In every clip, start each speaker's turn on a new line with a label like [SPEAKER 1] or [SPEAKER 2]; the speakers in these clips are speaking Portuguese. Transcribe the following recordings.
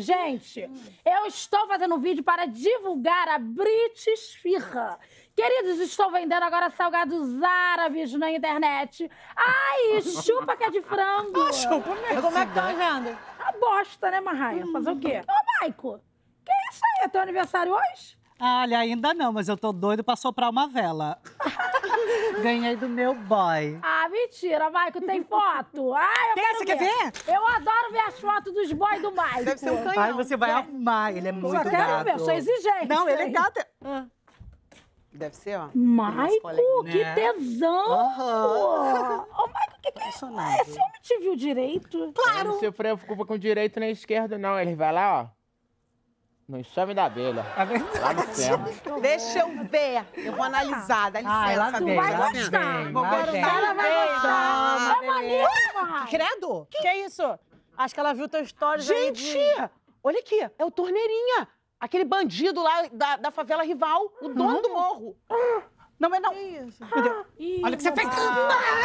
[SPEAKER 1] Gente, eu estou fazendo um vídeo para divulgar a Brit Esfirra. Queridos, estou vendendo agora salgados árabes na internet. Ai, chupa que é de frango.
[SPEAKER 2] Ah, chupa mesmo.
[SPEAKER 3] Como é que tá vendo?
[SPEAKER 1] A bosta, né, Marraia? Fazer o quê? Ô, Maico, que isso aí? É teu aniversário hoje?
[SPEAKER 2] Olha, ainda não, mas eu tô doido pra soprar uma vela. Ganhei do meu boy.
[SPEAKER 1] Ah, mentira, Maico, tem foto? Ai, eu
[SPEAKER 2] Tem,
[SPEAKER 1] quero
[SPEAKER 2] você quer ver?
[SPEAKER 1] Eu adoro ver as fotos dos boys do Maico.
[SPEAKER 3] Deve ser um canhão.
[SPEAKER 2] Ai, você vai amar, ele é muito
[SPEAKER 1] Só quero
[SPEAKER 2] gato.
[SPEAKER 1] ver, eu sou exigente.
[SPEAKER 2] Não, ele é gato.
[SPEAKER 3] Deve ser, ó.
[SPEAKER 1] Maico, que
[SPEAKER 2] Né?
[SPEAKER 1] tesão!
[SPEAKER 2] Aham.
[SPEAKER 1] Ô, Maico, que que é? Esse homem te viu direito?
[SPEAKER 4] Claro. Não se preocupa com direito nem esquerdo, não. Ele vai lá, ó. No enxame da abelha.
[SPEAKER 2] Tá vendo?
[SPEAKER 4] Lá no.
[SPEAKER 3] Deixa eu ver. Eu vou analisar, dá licença.
[SPEAKER 2] Ai, lá
[SPEAKER 1] Tu
[SPEAKER 2] vem,
[SPEAKER 1] vai
[SPEAKER 2] lá
[SPEAKER 1] gostar.
[SPEAKER 2] vem,
[SPEAKER 3] Vou
[SPEAKER 2] lá
[SPEAKER 3] gostar.
[SPEAKER 1] Ela vai gostar. É maneiro.
[SPEAKER 2] Credo?
[SPEAKER 5] Que isso? Acho que ela viu teu stories aí
[SPEAKER 3] Gente,
[SPEAKER 5] de...
[SPEAKER 3] olha aqui. É o Torneirinha. Aquele bandido lá da, da favela rival. O dono do morro.
[SPEAKER 2] Não, mas não.
[SPEAKER 1] Ih,
[SPEAKER 2] Olha o que você
[SPEAKER 1] meu
[SPEAKER 2] fez.
[SPEAKER 1] pai.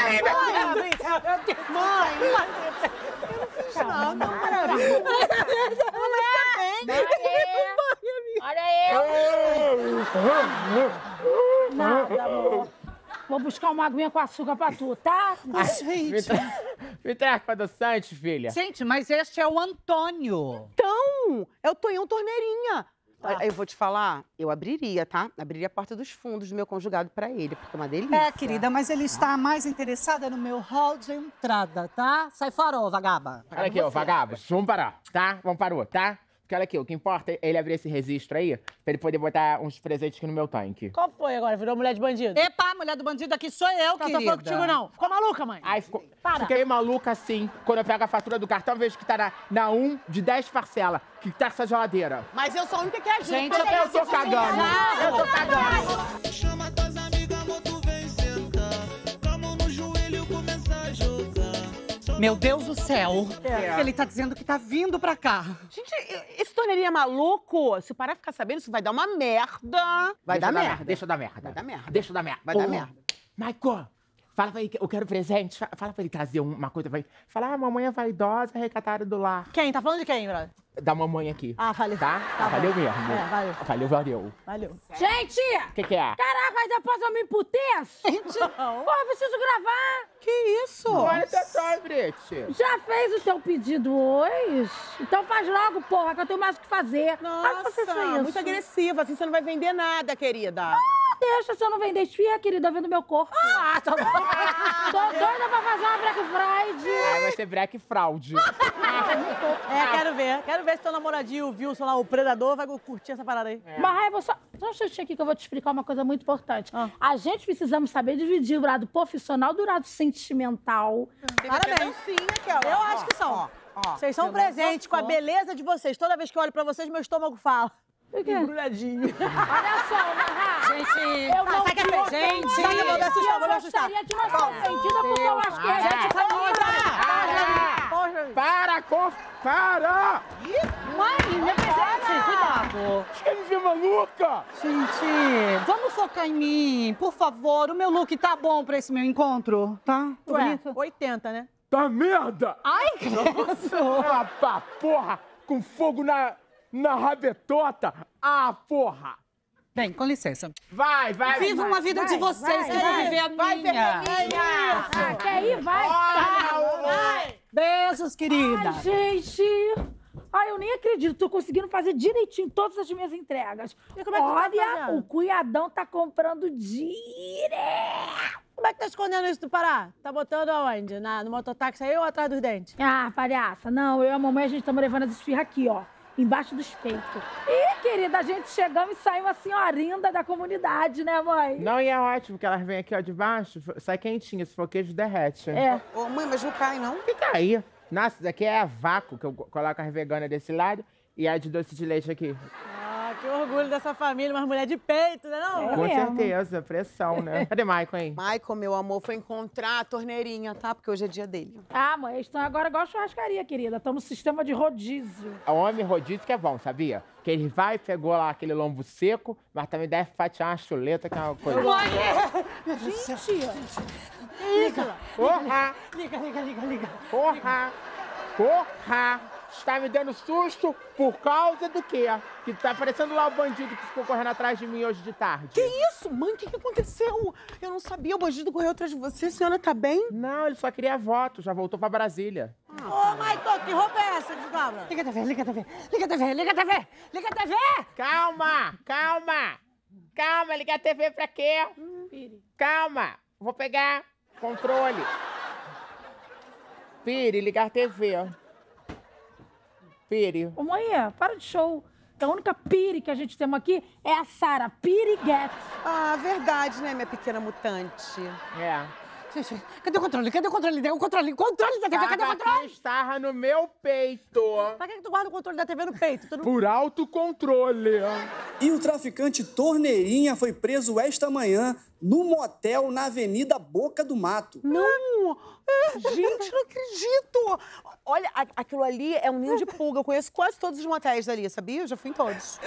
[SPEAKER 2] Ai, meu
[SPEAKER 5] Ah,
[SPEAKER 2] Deus.
[SPEAKER 5] Brit,
[SPEAKER 3] Mãe,
[SPEAKER 1] Calma,
[SPEAKER 3] não,
[SPEAKER 1] mãe. Olha eu! Nada, amor. Vou buscar uma aguinha com açúcar pra tu, tá?
[SPEAKER 4] Me,
[SPEAKER 2] Gente.
[SPEAKER 4] Me traz pra adoçante, filha.
[SPEAKER 2] Gente, mas este é o Antônio.
[SPEAKER 3] Então, é o Tonhão Torneirinha. Olha, Eu vou te falar, eu abriria, tá? Abriria a porta dos fundos do meu conjugado pra ele, porque é uma delícia.
[SPEAKER 2] É, querida, mas ele está mais interessado no meu hall de entrada, tá? Sai fora, ô vagaba.
[SPEAKER 4] Olha aqui, ó, vagabos. Vamos parar, tá? Vamos parou, tá? Porque olha aqui, o que importa é ele abrir esse registro aí, pra ele poder botar uns presentes aqui no meu tanque.
[SPEAKER 5] Qual foi agora? Virou mulher de bandido?
[SPEAKER 2] Epa, mulher do bandido aqui sou eu,
[SPEAKER 5] Não tô falando contigo, não. Ficou maluca, mãe?
[SPEAKER 4] Ai, ficou...
[SPEAKER 5] Para.
[SPEAKER 4] Fiquei maluca assim. Quando eu pego a fatura do cartão, eu vejo que tá na, na 1 de 10 parcelas, que tá essa geladeira.
[SPEAKER 3] Mas eu sou a única que ajuda.
[SPEAKER 2] Gente,
[SPEAKER 4] Eu
[SPEAKER 3] isso,
[SPEAKER 4] tô cagando. Eu tô cagando.
[SPEAKER 6] Chama
[SPEAKER 2] Meu Deus do céu.
[SPEAKER 4] É.
[SPEAKER 2] Ele tá dizendo que tá vindo pra cá.
[SPEAKER 3] Gente, esse torneirinha maluco, se parar e ficar sabendo, isso vai dar uma merda. Vai
[SPEAKER 4] Deixa
[SPEAKER 3] dar
[SPEAKER 4] eu
[SPEAKER 3] merda.
[SPEAKER 4] Deixa eu dar merda.
[SPEAKER 3] Vai dar merda.
[SPEAKER 4] Deixa eu dar merda.
[SPEAKER 3] Vai dar merda.
[SPEAKER 4] Michael, fala pra ele que eu quero presente. Fa- Fala pra ele trazer uma coisa ele. Fala, ah, mamãe é vaidosa, recatada do lar.
[SPEAKER 5] Quem? Tá falando de quem, brother?
[SPEAKER 4] Da mamãe aqui.
[SPEAKER 5] Ah, valeu.
[SPEAKER 4] Tá?
[SPEAKER 5] Tá bom.
[SPEAKER 4] valeu mesmo.
[SPEAKER 5] É, valeu.
[SPEAKER 4] Valeu, valeu.
[SPEAKER 5] Valeu.
[SPEAKER 1] Gente!
[SPEAKER 4] O que que é?
[SPEAKER 1] Caraca, depois eu me emputeço? Pô, eu preciso gravar.
[SPEAKER 2] Que isso?
[SPEAKER 4] Olha sonho, Brit.
[SPEAKER 1] Já fez o teu pedido hoje? Então faz logo, porra, que eu tenho mais o que fazer.
[SPEAKER 3] Nossa,
[SPEAKER 1] isso.
[SPEAKER 3] muito agressiva, assim você não vai vender nada, querida.
[SPEAKER 1] Ah, Deixa, se eu não vender esfirra, querida, eu vendo meu corpo. Ah, tá bom. Tô doida pra fazer uma Black Friday.
[SPEAKER 4] Aí vai ser Black Fraud.
[SPEAKER 5] É, quero ver. Quero ver se teu namoradinho, o Wilson lá, o predador, vai curtir essa parada aí.
[SPEAKER 1] Mas, Raiva, só, só um instantinho aqui que eu vou te explicar uma coisa muito importante.
[SPEAKER 5] Ah.
[SPEAKER 1] A gente precisamos saber dividir o lado profissional do lado sentimental.
[SPEAKER 5] Parabéns.
[SPEAKER 3] Sim, aqui, ó.
[SPEAKER 5] Eu
[SPEAKER 3] Ó,
[SPEAKER 5] acho que são.
[SPEAKER 3] ó, ó.
[SPEAKER 5] Vocês são presentes com a beleza de vocês. Toda vez que eu olho pra vocês, meu estômago fala. Embrulhadinho.
[SPEAKER 1] Olha só, Marra.
[SPEAKER 2] Gente,
[SPEAKER 1] Eu não
[SPEAKER 2] sai que é
[SPEAKER 1] ofendi.
[SPEAKER 2] gente.
[SPEAKER 5] Que eu vou me assustar,
[SPEAKER 1] eu
[SPEAKER 5] vou me assustar.
[SPEAKER 1] gostaria de não ser ofendida porque eu acho que é
[SPEAKER 4] Para.
[SPEAKER 1] gente
[SPEAKER 4] Para!
[SPEAKER 5] Poxa,
[SPEAKER 4] Para, com... Para!
[SPEAKER 2] Mãe, meu presente, cuidado.
[SPEAKER 4] Que me viu maluca!
[SPEAKER 2] Gente, vamos focar em mim, por favor. O meu look tá bom pra esse meu encontro, tá? Tô
[SPEAKER 5] ué,
[SPEAKER 2] bonita?
[SPEAKER 5] 80, né?
[SPEAKER 4] Tá merda!
[SPEAKER 2] Ai,
[SPEAKER 4] Ah, pá, porra! Com fogo na, na rabetota! Ah, porra!
[SPEAKER 2] Bem, com licença.
[SPEAKER 4] Vai, vai!
[SPEAKER 2] Viva uma vida de vocês, que eu vou viver a
[SPEAKER 3] Vai,
[SPEAKER 2] minha.
[SPEAKER 3] Vermelhinha.
[SPEAKER 1] Ah, quer ir? Vai.
[SPEAKER 4] Olha,
[SPEAKER 2] Beijos, querida.
[SPEAKER 1] Ai, gente. Ai, eu nem acredito. Tô conseguindo fazer direitinho todas as minhas entregas.
[SPEAKER 5] E como é que tá
[SPEAKER 1] Olha,
[SPEAKER 5] fazendo?
[SPEAKER 1] o cunhadão tá comprando direto.
[SPEAKER 5] Como é que tá escondendo isso do Pará? Tá botando aonde? Na, no mototáxi aí ou atrás dos dentes?
[SPEAKER 1] Ah, palhaça. Não, eu e a mamãe, a gente estamos levando as esfirras aqui, ó. Embaixo dos peitos. Ih, querida, a gente chegamos e saiu a senhorinda da comunidade, né, mãe?
[SPEAKER 4] Não, e é ótimo que elas vêm aqui, ó, de baixo, sai quentinha, se for queijo, derrete.
[SPEAKER 1] É.
[SPEAKER 3] Ô, mãe, mas não cai, não?
[SPEAKER 4] Fica aí. Nossa, isso daqui é a vácuo, que eu coloco as veganas desse lado e a de doce de leite aqui.
[SPEAKER 5] Que orgulho dessa família, umas mulheres de peito, né não?
[SPEAKER 1] É
[SPEAKER 4] Com
[SPEAKER 1] mesmo.
[SPEAKER 4] certeza, pressão, né? Cadê Maicon, hein?
[SPEAKER 3] Michael, meu amor, foi encontrar a torneirinha, tá? Porque hoje é dia dele.
[SPEAKER 1] Ah, mãe, eles estão agora igual a churrascaria, querida. Estão no sistema de rodízio.
[SPEAKER 4] O homem rodízio que é bom, sabia? Que ele vai, pegou lá aquele lombo seco, mas também deve fatiar uma chuleta, que é uma coisa.
[SPEAKER 1] Gente,
[SPEAKER 5] Liga,
[SPEAKER 4] Porra!
[SPEAKER 5] liga, liga, liga, liga.
[SPEAKER 4] Porra! Porra! Está me dando susto por causa do quê? Que tá parecendo lá o bandido que ficou correndo atrás de mim hoje de tarde.
[SPEAKER 3] Que isso, mãe? O que, que aconteceu? Eu não sabia, o bandido correu atrás de você. A senhora tá bem?
[SPEAKER 4] Não, ele só queria voto, já voltou pra Brasília.
[SPEAKER 5] Ô, Maicon, que roupa é essa cabra?
[SPEAKER 2] Liga a TV, liga a TV, liga a TV, liga a TV, liga a TV!
[SPEAKER 4] Calma, calma! Calma, ligar a TV pra quê? Calma, vou pegar controle. Pire, ligar TV. Pire.
[SPEAKER 1] Ô, mãe, para de show. A única pire que a gente tem aqui é a Sara Piriguete.
[SPEAKER 3] Ah, verdade, né, minha pequena mutante?
[SPEAKER 4] É.
[SPEAKER 2] Gente, cadê o controle? Cadê o controle? Cadê o controle? Controle da TV, cadê o controle?
[SPEAKER 4] estarra no meu peito.
[SPEAKER 5] Pra que, que tu guarda o controle da TV no peito? Tu não...
[SPEAKER 4] Por autocontrole.
[SPEAKER 7] E o traficante Torneirinha foi preso esta manhã no motel na Avenida Boca do Mato.
[SPEAKER 3] Não! Gente, não acredito! Olha, aquilo ali é um ninho de pulga. Eu conheço quase todos os motéis dali, sabia? Eu já fui em todos.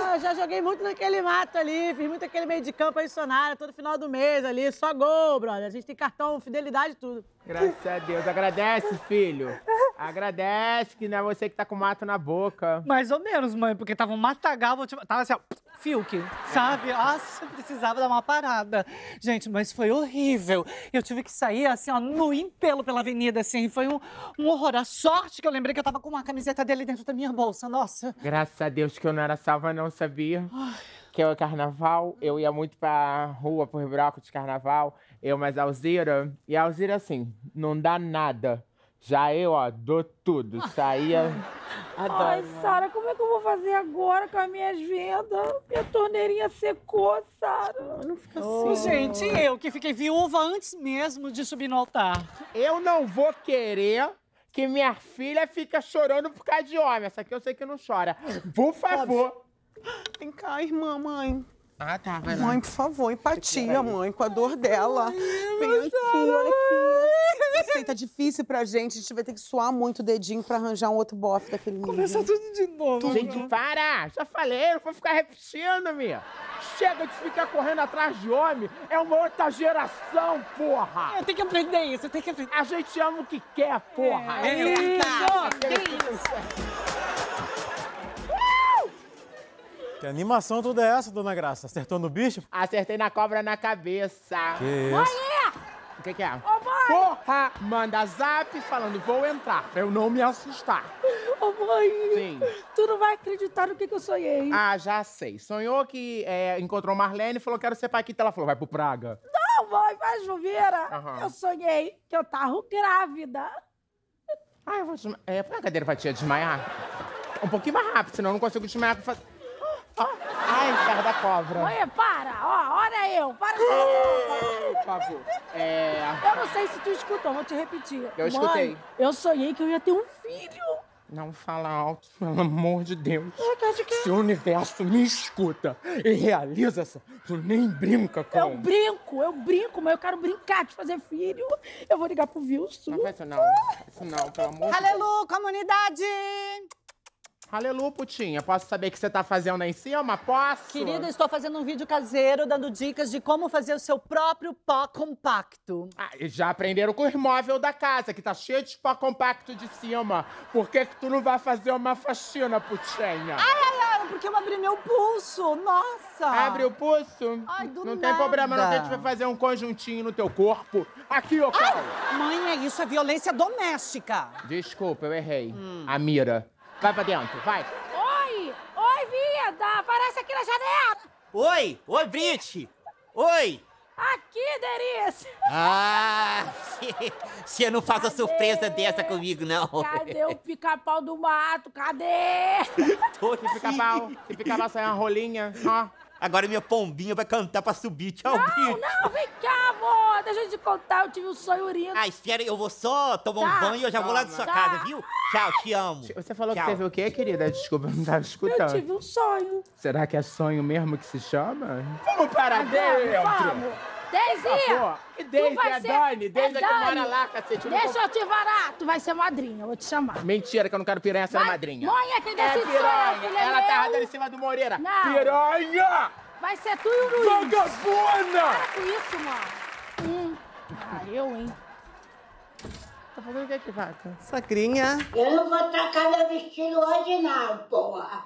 [SPEAKER 5] Ah, já joguei muito naquele mato ali, fiz muito aquele meio de campo aí, Sonara, todo final do mês ali, só gol, brother. A gente tem cartão, fidelidade e tudo.
[SPEAKER 4] Graças a Deus. Agradece, filho. Agradece que não é você que tá com mato na boca.
[SPEAKER 2] Mais ou menos, mãe, porque tava um matagal, tava assim, ó, Fiuk, sabe? Nossa, precisava dar uma parada. Gente, mas foi horrível. Eu tive que sair, assim, ó, no impelo pela avenida, assim, foi um, um horror. A sorte que eu lembrei que eu tava com uma camiseta dele dentro da minha bolsa, nossa.
[SPEAKER 4] Graças a Deus que eu não era salva, não sabia. Que é o carnaval, eu ia muito pra rua, por bloco de carnaval, eu mais a Alzira. E a Alzira, assim, não dá nada. Já eu, ó, dou tudo. Saía.
[SPEAKER 1] Ai, Sara, como é que eu vou fazer agora com as minhas vendas? Minha torneirinha secou, Sara. Não fica assim.
[SPEAKER 2] Gente, eu que fiquei viúva antes mesmo de subir no altar.
[SPEAKER 4] Eu não vou querer que minha filha fique chorando por causa de homem. Essa aqui eu sei que não chora. Por favor.
[SPEAKER 3] Vem cá, irmã, mãe.
[SPEAKER 4] Ah, tá, vai lá.
[SPEAKER 3] Mãe, por favor, empatia, mãe, com a dor dela. Vem aqui, olha aqui. Sei, tá difícil pra gente. A gente vai ter que suar muito o dedinho pra arranjar um outro bofe daquele nível.
[SPEAKER 2] Começa tudo de novo.
[SPEAKER 4] Gente, para! Já falei, não vou ficar repetindo, minha. Chega de ficar correndo atrás de homem. É uma outra geração, porra!
[SPEAKER 2] Eu tenho que aprender isso, eu tenho que aprender.
[SPEAKER 4] A gente ama o que quer, porra!
[SPEAKER 2] É,
[SPEAKER 8] Que animação toda é essa, dona Graça? Acertou no bicho?
[SPEAKER 4] Acertei na cobra na cabeça.
[SPEAKER 8] Que isso?
[SPEAKER 4] O que, que é? Porra! Manda zap falando, vou entrar, pra eu não me assustar.
[SPEAKER 1] Ô, mãe,
[SPEAKER 4] Sim.
[SPEAKER 1] tu não vai acreditar no que, que eu sonhei.
[SPEAKER 4] Ah, já sei. Sonhou que é, encontrou Marlene e falou, quero ser paquita. Ela falou, vai pro Praga.
[SPEAKER 1] Não, mãe, faz chuveira.
[SPEAKER 4] Aham.
[SPEAKER 1] Eu sonhei que eu tava grávida.
[SPEAKER 4] Ah, eu vou desmaiar. É, põe a cadeira pra tia desmaiar. Um pouquinho mais rápido, senão eu não consigo desmaiar com... Fa... Ó, Ai, perto da cobra.
[SPEAKER 1] Mãe, para. Ó, olha eu. Para de falar.
[SPEAKER 4] Por favor. É...
[SPEAKER 1] Eu não sei se tu escutou, vou te repetir.
[SPEAKER 4] Eu
[SPEAKER 1] Mãe,
[SPEAKER 4] escutei.
[SPEAKER 1] eu sonhei que eu ia ter um filho.
[SPEAKER 4] Não fala alto, pelo amor de Deus. Se o universo me escuta e realiza essa, tu nem brinca com...
[SPEAKER 1] Eu brinco, eu brinco, mas eu quero brincar de fazer filho. Eu vou ligar pro Wilson.
[SPEAKER 4] Não faz isso não. Isso não, pelo amor de Deus.
[SPEAKER 2] Aleluia, comunidade!
[SPEAKER 4] Aleluia, putinha. Posso saber o que você tá fazendo aí em cima? Posso?
[SPEAKER 5] Querida, estou fazendo um vídeo caseiro dando dicas de como fazer o seu próprio pó compacto.
[SPEAKER 4] Ah, já aprenderam com o imóvel da casa, que tá cheio de pó compacto de cima. Por que que tu não vai fazer uma faxina, putinha?
[SPEAKER 5] Ai, porque eu abri meu pulso. Nossa!
[SPEAKER 4] Abre o pulso.
[SPEAKER 5] Ai, do
[SPEAKER 4] não tem
[SPEAKER 5] nada.
[SPEAKER 4] problema, não, que a gente vai fazer um conjuntinho no teu corpo. Aqui, ô, Paulo.
[SPEAKER 2] Mãe, é isso, é violência doméstica.
[SPEAKER 4] Desculpa, eu errei. A mira. Vai pra dentro, vai.
[SPEAKER 1] Oi! Oi, vida! Aparece aqui na janela!
[SPEAKER 9] Oi! Oi, Brit! Oi!
[SPEAKER 1] Aqui, Derice!
[SPEAKER 9] Ah! Você não faz a surpresa dessa comigo, não.
[SPEAKER 1] Cadê o pica-pau do mato? Cadê?
[SPEAKER 9] Tô
[SPEAKER 4] Que pica-pau. Que pica-pau sai uma rolinha. Ó.
[SPEAKER 9] Agora minha pombinha vai cantar pra subir. Tchau,
[SPEAKER 1] Não,
[SPEAKER 9] Brit!
[SPEAKER 1] não, vem cá, amor! Deixa eu te contar, eu tive um sonho urino.
[SPEAKER 9] Ah, espera, eu vou só tomar
[SPEAKER 1] Tá.
[SPEAKER 9] um banho e eu já vou lá da sua
[SPEAKER 1] Tá.
[SPEAKER 9] casa, viu? Tchau, te amo.
[SPEAKER 4] Você falou
[SPEAKER 9] Tchau.
[SPEAKER 4] que teve o quê, querida? Desculpa, eu não tava
[SPEAKER 1] Eu
[SPEAKER 4] escutando.
[SPEAKER 1] tive um sonho.
[SPEAKER 4] Será que é sonho mesmo que se chama? Vamos parar
[SPEAKER 1] Vamos! Daisy!
[SPEAKER 4] Pô, que Daisy
[SPEAKER 1] vai
[SPEAKER 4] é
[SPEAKER 1] ser-
[SPEAKER 4] Dani? Daisy é que mora lá, cacete.
[SPEAKER 1] Deixa eu te varar! Tu vai ser madrinha, eu vou te chamar.
[SPEAKER 4] Mentira, que eu não quero piranha ser
[SPEAKER 1] Vai.
[SPEAKER 4] madrinha.
[SPEAKER 1] Mãe, é quem
[SPEAKER 4] É
[SPEAKER 1] decide
[SPEAKER 4] piranha.
[SPEAKER 1] sonho, filho,
[SPEAKER 4] Ela
[SPEAKER 1] é meu.
[SPEAKER 4] dando em cima do Moreira.
[SPEAKER 1] Não.
[SPEAKER 4] Piranha!
[SPEAKER 1] Vai ser tu e o Luiz.
[SPEAKER 4] Vagabunda!
[SPEAKER 1] Para com isso, mano. Hum. Ah, eu, hein?
[SPEAKER 4] Tá fazendo o que aqui, vaca?
[SPEAKER 3] Sacrinha.
[SPEAKER 10] Eu não vou trocar meu vestido hoje, não, porra.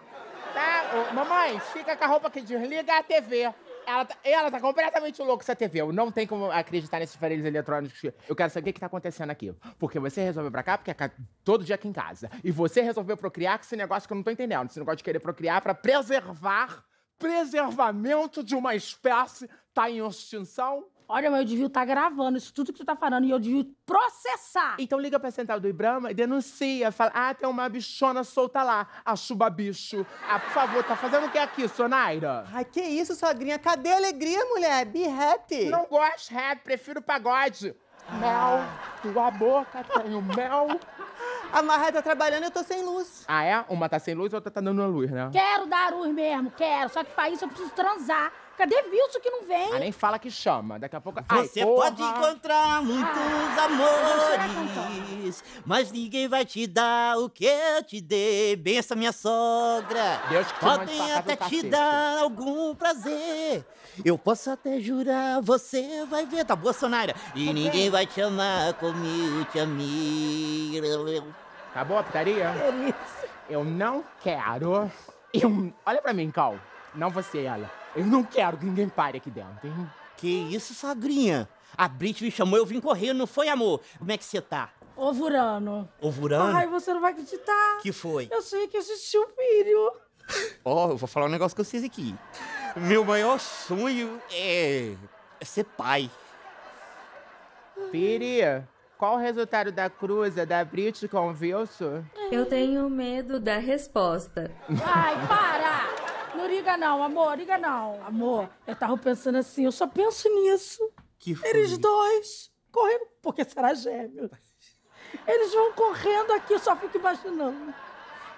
[SPEAKER 4] Tá, ô, mamãe, fica com a roupa aqui, desliga a TV. Ela tá, ela tá completamente louca essa TV. Eu não tenho como acreditar nesses aparelhos eletrônicos. Eu quero saber o que, que tá acontecendo aqui. Porque você resolveu pra cá, porque é todo dia aqui em casa. E você resolveu procriar com esse negócio que eu não tô entendendo. Esse negócio de querer procriar pra preservar, preservamento de uma espécie tá em extinção.
[SPEAKER 1] Olha, mas eu devia estar gravando isso tudo que tu tá falando e eu devia processar.
[SPEAKER 4] Então liga pra central do Ibrama e denuncia. Fala, ah, tem uma bichona solta lá. A chuba bicho. Ah, por favor, tá fazendo o que aqui, Sonaira?
[SPEAKER 3] Ai, que isso, sogrinha? Cadê a alegria, mulher? Be happy.
[SPEAKER 4] Não gosto de rap, prefiro pagode. Mel, tua boca tem o mel.
[SPEAKER 3] A Marra tá trabalhando e eu tô sem luz.
[SPEAKER 4] Ah, é? Uma tá sem luz, outra tá dando a luz, né?
[SPEAKER 1] Quero dar luz mesmo, quero. Só que pra isso eu preciso transar. Cadê Wilson que não vem?
[SPEAKER 4] Ah, nem fala que chama. Daqui a pouco...
[SPEAKER 11] Você
[SPEAKER 4] Ai,
[SPEAKER 11] pode encontrar muitos amores, mas ninguém vai te dar o que eu te dei. Bença minha sogra.
[SPEAKER 4] Deus que
[SPEAKER 11] Podem até
[SPEAKER 4] do
[SPEAKER 11] te
[SPEAKER 4] cacete.
[SPEAKER 11] dar algum prazer. Eu posso até jurar, você vai ver, tá boa, Sonaira? E ninguém vai te amar como eu te amei.
[SPEAKER 4] Acabou a putaria? Eu não quero... Eu... Olha pra mim, Cal. Não você, ela. Eu não quero que ninguém pare aqui dentro, hein?
[SPEAKER 11] Que isso, sogrinha? A Brit me chamou, eu vim correndo, não foi, amor? Como é que você tá?
[SPEAKER 1] Ovurano.
[SPEAKER 11] Ovurando?
[SPEAKER 1] Ai, você não vai acreditar.
[SPEAKER 11] que foi?
[SPEAKER 1] Eu sei que existiu um filho.
[SPEAKER 11] Ó, eu vou falar um negócio com vocês aqui. Meu maior sonho é, é ser pai.
[SPEAKER 4] Piri, qual o resultado da cruza da Brit com o Wilson?
[SPEAKER 12] Eu tenho medo da resposta.
[SPEAKER 1] Ai, para! Não liga não, amor, liga não. Amor, eu tava pensando assim, eu só penso nisso.
[SPEAKER 11] Que foi?
[SPEAKER 1] Eles dois correndo, porque será gêmeo. Eles vão correndo aqui, eu só fico imaginando.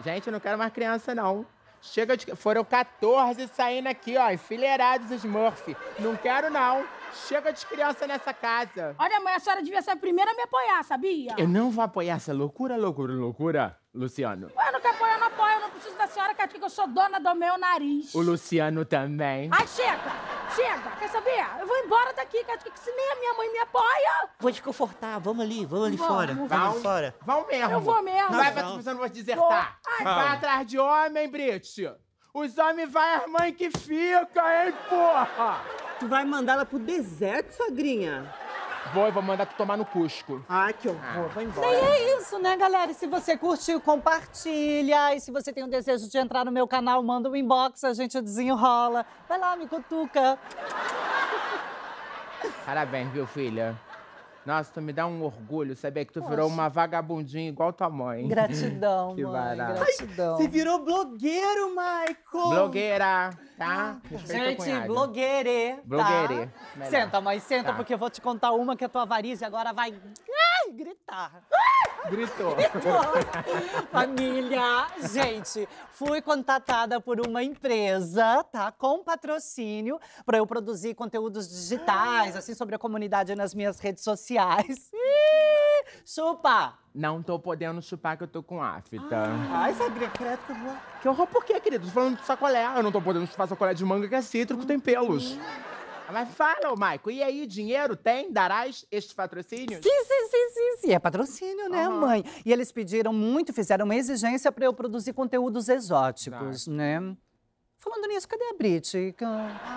[SPEAKER 4] Gente, eu não quero mais criança, não. Chega de... Foram 14 saindo aqui, ó, enfileirados os Murphy. Não quero, não. Chega de criança nessa casa.
[SPEAKER 1] Olha, mãe, a senhora devia ser a primeira a me apoiar, sabia?
[SPEAKER 4] Eu não vou apoiar essa loucura, loucura, loucura, Luciano.
[SPEAKER 1] Ué, eu não quero apoiar, eu não apoio. Eu não preciso da senhora, Catica, que eu sou dona do meu nariz.
[SPEAKER 4] O Luciano também.
[SPEAKER 1] Ai, chega! Chega! Quer saber? Eu vou embora daqui, Catica, que se nem a minha mãe me apoia.
[SPEAKER 11] Vou te confortar, vamos ali, vamos ali
[SPEAKER 1] Vamos,
[SPEAKER 11] fora.
[SPEAKER 1] vamos.
[SPEAKER 11] Vamos fora.
[SPEAKER 4] Vão mesmo.
[SPEAKER 1] Eu vou mesmo.
[SPEAKER 4] Não vai
[SPEAKER 11] Não,
[SPEAKER 4] pra você não vou desertar.
[SPEAKER 1] Vou. Ai,
[SPEAKER 4] vai atrás de homem, Brit. Os homens vai as mães que fica, hein, porra?
[SPEAKER 3] Tu vai mandar ela pro deserto, sogrinha?
[SPEAKER 4] Vou, eu vou mandar tu tomar no Cusco.
[SPEAKER 3] Ai, que horror. Vai embora.
[SPEAKER 2] E é isso, né, galera? E se você curtiu, compartilha. E se você tem um desejo de entrar no meu canal, manda um inbox, a gente desenrola. Vai lá, me cutuca.
[SPEAKER 4] Parabéns, viu, filha? Nossa, tu me dá um orgulho saber que tu virou uma vagabundinha igual tua mãe.
[SPEAKER 2] Gratidão,
[SPEAKER 4] Que
[SPEAKER 2] mãe.
[SPEAKER 4] barato.
[SPEAKER 2] Gratidão.
[SPEAKER 3] Você virou blogueiro, Michael.
[SPEAKER 4] Blogueira, tá? Respeita o
[SPEAKER 2] Gente, blogueire.
[SPEAKER 4] Blogueire,
[SPEAKER 2] Tá? Senta, mãe, senta,
[SPEAKER 4] Tá.
[SPEAKER 2] porque eu vou te contar uma que a tua varize agora vai ai, gritar.
[SPEAKER 4] Gritou.
[SPEAKER 2] Família! Gente, fui contatada por uma empresa, tá? Com patrocínio, para eu produzir conteúdos digitais, assim, sobre a comunidade nas minhas redes sociais. Chupa!
[SPEAKER 4] Não tô podendo chupar que eu tô com afta.
[SPEAKER 3] Ai, sogrinha, credo que eu vou...
[SPEAKER 4] Que horror, por quê, querido? Tô falando de sacolé. Eu não tô podendo chupar sacolé de manga que é cítrico, tem pelos. Mas fala, ô Maico, e aí, dinheiro tem? Darás estes patrocínios?
[SPEAKER 2] Sim, sim, sim, sim, sim. É patrocínio, né, mãe? E eles pediram muito, fizeram uma exigência para eu produzir conteúdos exóticos, né? Falando nisso, cadê a Brit? Que eu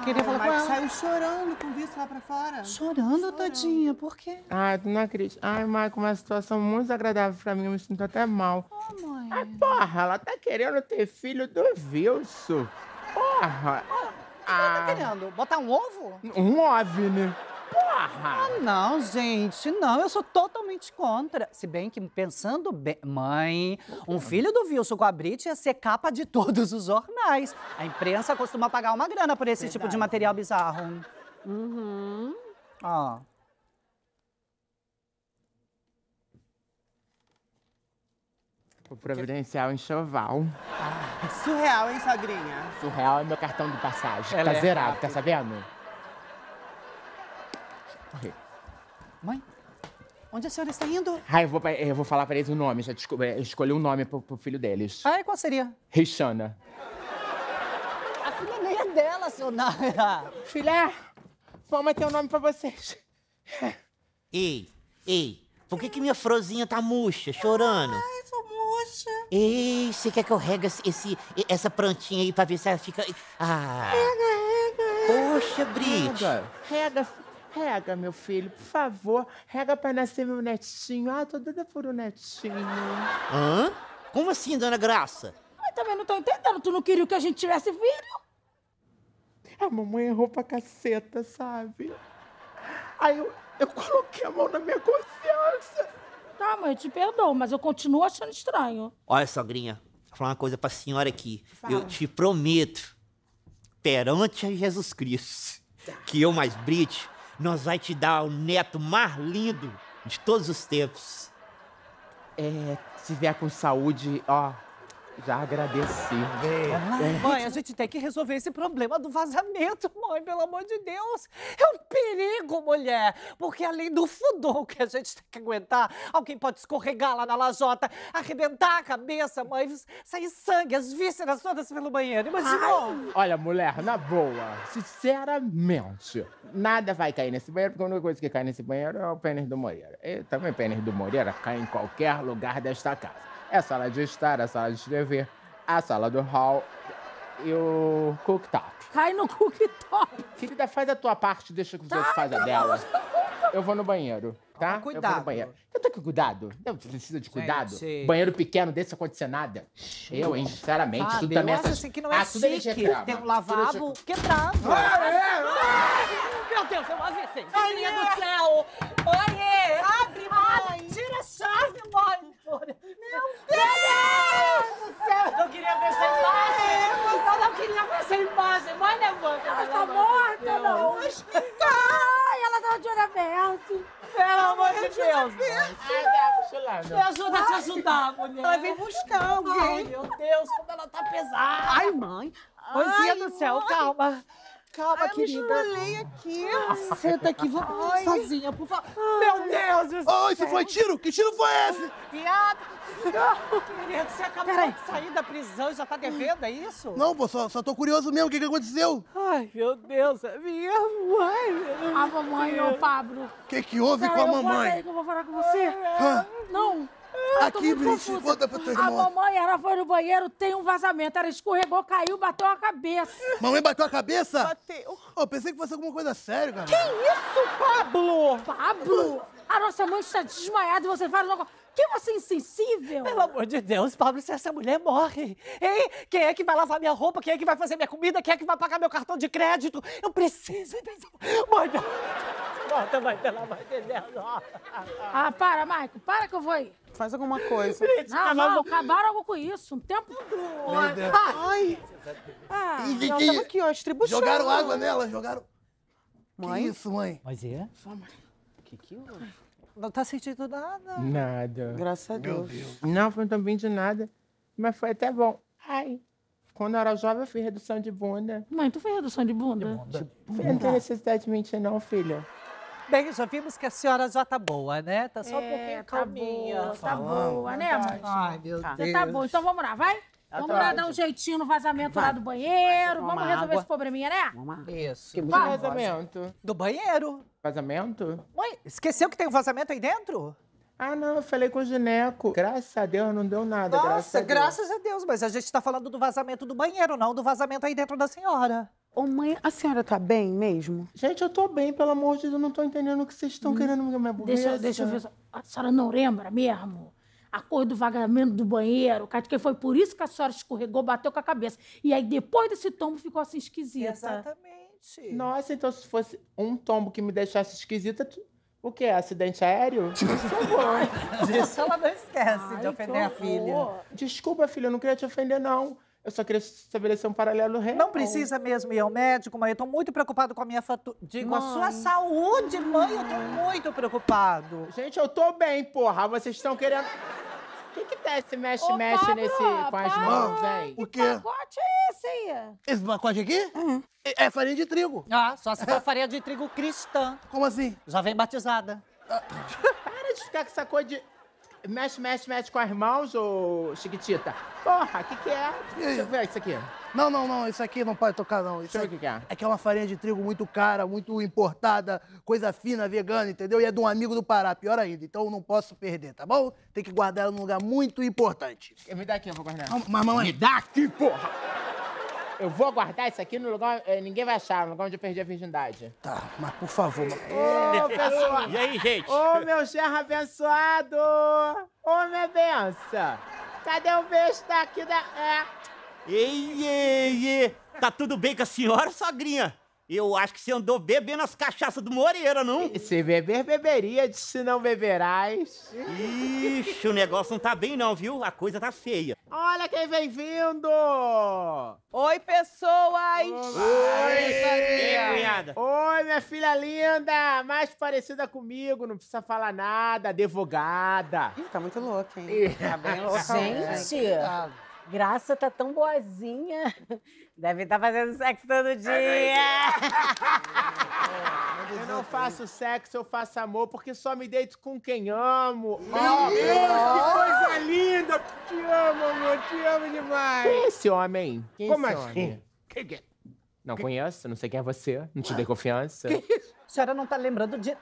[SPEAKER 2] Queria falar com ela.
[SPEAKER 3] saiu chorando com o visto lá pra fora.
[SPEAKER 2] Chorando, tadinha, por quê?
[SPEAKER 4] Ai, tu não acredito. Ai, Maico, uma situação muito desagradável pra mim, eu me sinto até mal.
[SPEAKER 2] Oh, mãe.
[SPEAKER 4] Ai, porra, ela tá querendo ter filho do Wilson. Porra.
[SPEAKER 2] Tá
[SPEAKER 4] Ah,
[SPEAKER 2] querendo botar um ovo?
[SPEAKER 4] um OVNI. Porra.
[SPEAKER 2] Ah, não, gente, não, eu sou totalmente contra. Se bem que, pensando bem. Mãe, um filho do Wilson com a Brit ia ser capa de todos os jornais. A imprensa costuma pagar uma grana por esse tipo de material bizarro.
[SPEAKER 3] Uhum.
[SPEAKER 2] Ó.
[SPEAKER 4] Vou providenciar um enxoval.
[SPEAKER 3] Surreal, hein, sogrinha?
[SPEAKER 4] Surreal é meu cartão de passagem.
[SPEAKER 2] Ela
[SPEAKER 4] tá
[SPEAKER 2] é
[SPEAKER 4] zerado,
[SPEAKER 2] rápida.
[SPEAKER 4] tá sabendo? Corre.
[SPEAKER 2] Mãe, onde a senhora está indo?
[SPEAKER 4] Ai, eu vou, eu vou falar pra eles o nome. Já escolhi um nome pro, pro filho deles.
[SPEAKER 2] Ai, qual seria?
[SPEAKER 4] Rixana.
[SPEAKER 2] A filha nem é dela, seu Naira.
[SPEAKER 4] Filé, vamos ter um nome pra vocês.
[SPEAKER 11] Ei, ei, Por que, que minha frozinha tá murcha, chorando?
[SPEAKER 3] Ai, murcha.
[SPEAKER 11] Ei, você quer que eu regue esse, essa plantinha aí pra ver se ela fica. Ah! Poxa, Brit!
[SPEAKER 4] Rega, rega, rega, meu filho, por favor. Rega pra nascer meu netinho. Ah, tô doida por um netinho.
[SPEAKER 11] Hã? Como assim, dona Graça?
[SPEAKER 1] Mas também não tô entendendo. Tu não queria que a gente tivesse filho?
[SPEAKER 4] A mamãe errou pra caceta, sabe? Aí eu, eu coloquei a mão na minha consciência.
[SPEAKER 1] Tá, mãe, eu te perdoo, mas eu continuo achando estranho.
[SPEAKER 11] Olha, sogrinha, vou falar uma coisa pra senhora aqui.
[SPEAKER 1] Fala.
[SPEAKER 11] Eu te prometo, perante a Jesus Cristo, que eu mais Brit, nós vai te dar o neto mais lindo de todos os tempos.
[SPEAKER 4] É, se vier com saúde, ó, já agradeci. É.
[SPEAKER 2] Mãe, a gente tem que resolver esse problema do vazamento, mãe, pelo amor de Deus. É um perigo, mulher. Porque além do fudor que a gente tem que aguentar, alguém pode escorregar lá na lajota, arrebentar a cabeça, mãe, sair sangue, as vísceras todas pelo banheiro. Imaginou?
[SPEAKER 4] Olha, mulher, na boa, sinceramente, nada vai cair nesse banheiro, porque a única coisa que cai nesse banheiro é o pênis do Moreira. E também o pênis do Moreira cai em qualquer lugar desta casa. É a sala de estar, a sala de escrever, a sala do hall e o cooktop.
[SPEAKER 1] Cai no cooktop.
[SPEAKER 4] Querida, faz a tua parte, deixa que os outros fazem a dela. Eu vou no banheiro, tá? Eu vou no
[SPEAKER 2] cuidado.
[SPEAKER 4] banheiro. Eu tô com cuidado. Eu preciso de cuidado. Banheiro pequeno desse acontecer nada. Eu, hein, sinceramente,
[SPEAKER 2] Sabe,
[SPEAKER 4] tudo também
[SPEAKER 2] eu acho
[SPEAKER 4] essas...
[SPEAKER 2] assim que não é
[SPEAKER 4] ah, tudo eles
[SPEAKER 2] chique
[SPEAKER 4] reclamam.
[SPEAKER 2] ter um
[SPEAKER 4] Tudo
[SPEAKER 2] lavabo
[SPEAKER 4] eles-
[SPEAKER 2] quebrado. Meu Deus, eu AVC. Maria do céu! Mãe! Abre, mãe! Tira a chave, mãe! Meu Deus do céu! Eu não queria ver essa imagem! Eu não queria ver essa imagem! Mãe, levanta!
[SPEAKER 1] Ela
[SPEAKER 2] pelo
[SPEAKER 1] tá
[SPEAKER 2] amor de
[SPEAKER 1] morta,
[SPEAKER 2] Deus.
[SPEAKER 1] não. Ai, ela tava de olho aberto.
[SPEAKER 2] Pelo amor de Deus!
[SPEAKER 4] Ai, tá cochilando.
[SPEAKER 2] Me ajuda a te ajudar, mulher!
[SPEAKER 3] Ela vem buscar alguém.
[SPEAKER 2] Ai, meu Deus, como ela tá pesada!
[SPEAKER 3] Ai, mãe.
[SPEAKER 2] Mãezinha
[SPEAKER 3] Ai,
[SPEAKER 2] do céu,
[SPEAKER 3] mãe.
[SPEAKER 2] calma! Calma,
[SPEAKER 3] Ai, eu me
[SPEAKER 2] querida!
[SPEAKER 3] aqui.
[SPEAKER 2] Senta aqui, vamos sozinha, por favor. Meu Deus do céu.
[SPEAKER 13] Ô, isso foi tiro? Que tiro foi esse?
[SPEAKER 2] Viado. Querido, você acabou de sair da prisão e já tá devendo, é isso?
[SPEAKER 13] Não, pô, só, só tô curioso mesmo. O que, que aconteceu?
[SPEAKER 2] Ai, meu Deus, é minha mãe.
[SPEAKER 1] A mamãe, ô Pablo.
[SPEAKER 13] O que, que houve
[SPEAKER 1] Pera
[SPEAKER 13] com a
[SPEAKER 1] vou
[SPEAKER 13] mamãe?
[SPEAKER 1] eu vou falar com você.
[SPEAKER 13] Hã?
[SPEAKER 1] Não. Eu tô
[SPEAKER 13] Aqui, Brice,
[SPEAKER 1] confusa.
[SPEAKER 13] conta pra tua
[SPEAKER 1] A
[SPEAKER 13] irmã.
[SPEAKER 1] mamãe, ela foi no banheiro, tem um vazamento. Ela escorregou, caiu, bateu a cabeça.
[SPEAKER 13] Mamãe bateu a cabeça?
[SPEAKER 3] Bateu.
[SPEAKER 13] Ô, pensei que fosse alguma coisa séria, cara.
[SPEAKER 1] Que isso, Pablo? Pablo? A nossa mãe está desmaiada e você fala negócio. Que você é insensível?
[SPEAKER 2] Pelo amor de Deus, Pablo, se essa mulher morre. Hein? Quem é que vai lavar minha roupa? Quem é que vai fazer minha comida? Quem é que vai pagar meu cartão de crédito? Eu preciso dessa... Mãe, não. Volta, mãe, pelo amor de Deus.
[SPEAKER 1] Ah, para, Maico. Para que eu vou ir.
[SPEAKER 3] Faz alguma coisa.
[SPEAKER 1] Não, não, acabaram algo com isso. Um tempo...
[SPEAKER 13] Meu Deus.
[SPEAKER 3] Ai.
[SPEAKER 1] Ah,
[SPEAKER 13] E- e-
[SPEAKER 3] Ela tava aqui, ó, estribuchando.
[SPEAKER 13] Jogaram água nela, jogaram.
[SPEAKER 3] Mãe?
[SPEAKER 13] Que isso, mãe?
[SPEAKER 2] Mas é? O que que houve? Não tá sentindo nada.
[SPEAKER 4] Nada.
[SPEAKER 3] Graças a
[SPEAKER 13] Meu
[SPEAKER 3] Deus.
[SPEAKER 13] Deus.
[SPEAKER 4] Não, foi também de nada. Mas foi até bom. Ai. Quando eu era jovem, eu fiz redução de bunda.
[SPEAKER 1] Mãe, tu fez redução de bunda?
[SPEAKER 4] Filha, não tem necessidade de mentir, não, filha.
[SPEAKER 2] Bem, já vimos que a senhora já tá boa, né? Tá só um
[SPEAKER 1] É,
[SPEAKER 2] pouquinho
[SPEAKER 1] tá
[SPEAKER 2] calminha.
[SPEAKER 1] boa, tá boa, né, mãe?
[SPEAKER 2] Ai, meu
[SPEAKER 3] Tá.
[SPEAKER 1] Você tá bom, então vamos lá, vai?
[SPEAKER 4] Tá
[SPEAKER 1] Vamos lá dar um jeitinho no vazamento lá do banheiro. Vamos resolver
[SPEAKER 3] água.
[SPEAKER 1] esse probleminha, né?
[SPEAKER 3] Vamos lá.
[SPEAKER 2] Isso.
[SPEAKER 3] Que
[SPEAKER 4] vazamento?
[SPEAKER 2] Do banheiro.
[SPEAKER 4] Vazamento?
[SPEAKER 2] Mãe, esqueceu que tem um vazamento aí dentro?
[SPEAKER 4] Ah, não, eu falei com o gineco. Graças a Deus, não deu nada. graças
[SPEAKER 2] Nossa,
[SPEAKER 4] a Deus.
[SPEAKER 2] graças a Deus. Mas a gente tá falando do vazamento do banheiro, não do vazamento aí dentro da senhora.
[SPEAKER 3] Ô, mãe, a senhora tá bem mesmo?
[SPEAKER 4] Gente, eu tô bem, pelo amor de Deus, eu não tô entendendo o que vocês estão querendo me me
[SPEAKER 1] Deixa, deixa eu ver. A senhora não lembra mesmo? A cor do vagamento do banheiro, que foi por isso que a senhora escorregou, bateu com a cabeça. E aí, depois desse tombo, ficou assim esquisita.
[SPEAKER 2] Exatamente.
[SPEAKER 4] Nossa, então se fosse um tombo que me deixasse esquisita, tu- o quê? Acidente aéreo? Por favor.
[SPEAKER 2] Disso ela não esquece
[SPEAKER 1] Ai,
[SPEAKER 2] de
[SPEAKER 1] que
[SPEAKER 2] ofender a filha.
[SPEAKER 4] Desculpa, filha, eu não queria te ofender, não. Eu só queria estabelecer um paralelo real.
[SPEAKER 2] Não precisa mesmo ir ao médico, mãe. Eu tô muito preocupado com a minha fatura. Digo, a sua
[SPEAKER 3] Mãe.
[SPEAKER 2] saúde, mãe. Eu tô muito preocupado.
[SPEAKER 4] Gente, eu tô bem, porra. Vocês estão querendo. O que que tá esse mexe-mexe
[SPEAKER 1] Pablo,
[SPEAKER 4] nesse com as mãos, hein?
[SPEAKER 13] O quê?
[SPEAKER 1] Pacote é esse aí?
[SPEAKER 13] Esse pacote aqui? É, é farinha de trigo.
[SPEAKER 2] Ah, só se for farinha de trigo cristã.
[SPEAKER 13] Como assim?
[SPEAKER 2] Já vem batizada.
[SPEAKER 4] Para de ficar com essa coisa de. Mexe, mexe, mexe com as mãos, ô Chiquitita. Porra, o que que é? Deixa eu ver isso aqui.
[SPEAKER 13] Não, não, não, isso aqui não pode tocar, não. Isso
[SPEAKER 4] Deixa eu ver o
[SPEAKER 13] aqui
[SPEAKER 4] que que é.
[SPEAKER 13] é que é uma farinha de trigo muito cara, muito importada, coisa fina, vegana, entendeu? E é de um amigo do Pará, pior ainda. Então eu não posso perder, tá bom? Tem que guardar ela num lugar muito importante.
[SPEAKER 4] Me dá aqui, eu vou guardar.
[SPEAKER 13] Mas, mamãe...
[SPEAKER 4] Me dá aqui, porra! Eu vou guardar isso aqui no lugar. eh, ninguém vai achar, no lugar onde eu perdi a virgindade.
[SPEAKER 13] Tá, mas por favor.
[SPEAKER 4] Ô, pessoal!
[SPEAKER 11] E aí, gente?
[SPEAKER 4] Ô, meu gerro abençoado! Ô, minha benção! Cadê o besta aqui da. É.
[SPEAKER 11] Ei, ei, ei. Tá tudo bem com a senhora, sogrinha? Eu acho que você andou bebendo as cachaças do Moreira, não?
[SPEAKER 4] Se beber, beberia, se não beberás.
[SPEAKER 11] Ixi, o negócio não tá bem não, viu? A coisa tá feia.
[SPEAKER 4] Olha quem vem vindo!
[SPEAKER 3] Oi, pessoas!
[SPEAKER 11] Ei, cunhada.
[SPEAKER 4] Oi, minha filha linda! Mais parecida comigo, não precisa falar nada, advogada.
[SPEAKER 3] Ih, tá muito louca, hein? Tá bem louca.
[SPEAKER 5] Gente, Graça tá tão boazinha. Deve estar fazendo sexo todo dia.
[SPEAKER 4] Eu não faço sexo, eu faço amor, porque só me deito com quem amo. Meu
[SPEAKER 5] Oh.
[SPEAKER 4] Deus, que coisa linda! Te amo, amor, te amo demais. Quem é esse homem? Quem é
[SPEAKER 5] Como
[SPEAKER 4] esse
[SPEAKER 5] assim?
[SPEAKER 4] homem? Não conheço, não sei quem é você, não te dei confiança.
[SPEAKER 2] A senhora não tá lembrando de...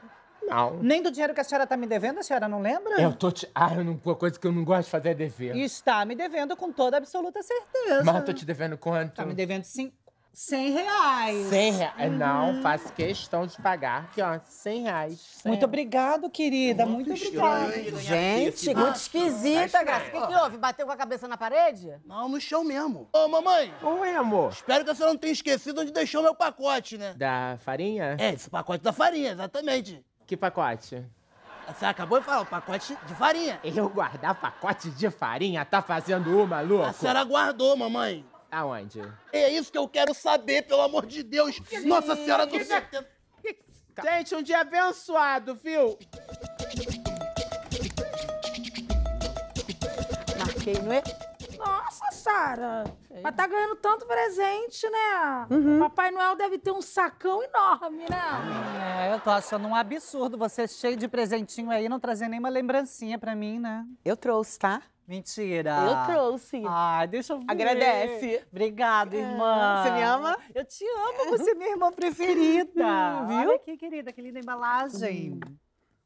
[SPEAKER 4] Não.
[SPEAKER 2] Nem do dinheiro que a senhora tá me devendo, a senhora não lembra?
[SPEAKER 4] Eu tô te. Ah, eu não... uma coisa que eu não gosto de fazer é dever.
[SPEAKER 2] Está me devendo com toda absoluta certeza.
[SPEAKER 4] Mas eu tô te devendo quanto?
[SPEAKER 2] Tá me devendo cin... 100 reais.
[SPEAKER 4] 100 reais.
[SPEAKER 2] Uhum.
[SPEAKER 4] Não, faço questão de pagar. Aqui, ó, 100 reais. 100
[SPEAKER 2] Muito obrigado, querida. Muito, obrigada.
[SPEAKER 5] Gente, muito esquisita, Graça. O que, que houve? Bateu com a cabeça na parede?
[SPEAKER 13] Não, no chão mesmo. Ô, mamãe!
[SPEAKER 4] Oi, amor.
[SPEAKER 13] Espero que a senhora não tenha esquecido onde deixou meu pacote, né?
[SPEAKER 4] Da farinha?
[SPEAKER 13] É, esse pacote da farinha, exatamente.
[SPEAKER 4] Que pacote?
[SPEAKER 13] Você acabou de falar, o pacote de farinha.
[SPEAKER 4] Eu guardar pacote de farinha? Tá fazendo uma, louco?
[SPEAKER 13] A senhora guardou, mamãe.
[SPEAKER 4] Aonde?
[SPEAKER 13] É isso que eu quero saber, pelo amor de Deus. Nossa Senhora do Céu.
[SPEAKER 4] Gente, um dia abençoado, viu?
[SPEAKER 3] Marquei no E.
[SPEAKER 1] Sara! Mas tá ganhando tanto presente, né?
[SPEAKER 3] Uhum.
[SPEAKER 1] Papai Noel deve ter um sacão enorme, né?
[SPEAKER 2] É, eu tô achando um absurdo você cheio de presentinho aí, não trazer nenhuma lembrancinha pra mim, né?
[SPEAKER 3] Eu trouxe, tá?
[SPEAKER 2] Mentira.
[SPEAKER 3] Eu trouxe.
[SPEAKER 2] Ai, deixa eu ver.
[SPEAKER 3] Agradece.
[SPEAKER 2] Obrigada, irmã.
[SPEAKER 3] Você me ama?
[SPEAKER 2] Eu te amo, você é minha irmã preferida.
[SPEAKER 3] Hum, viu?
[SPEAKER 2] Olha aqui, querida, que linda embalagem.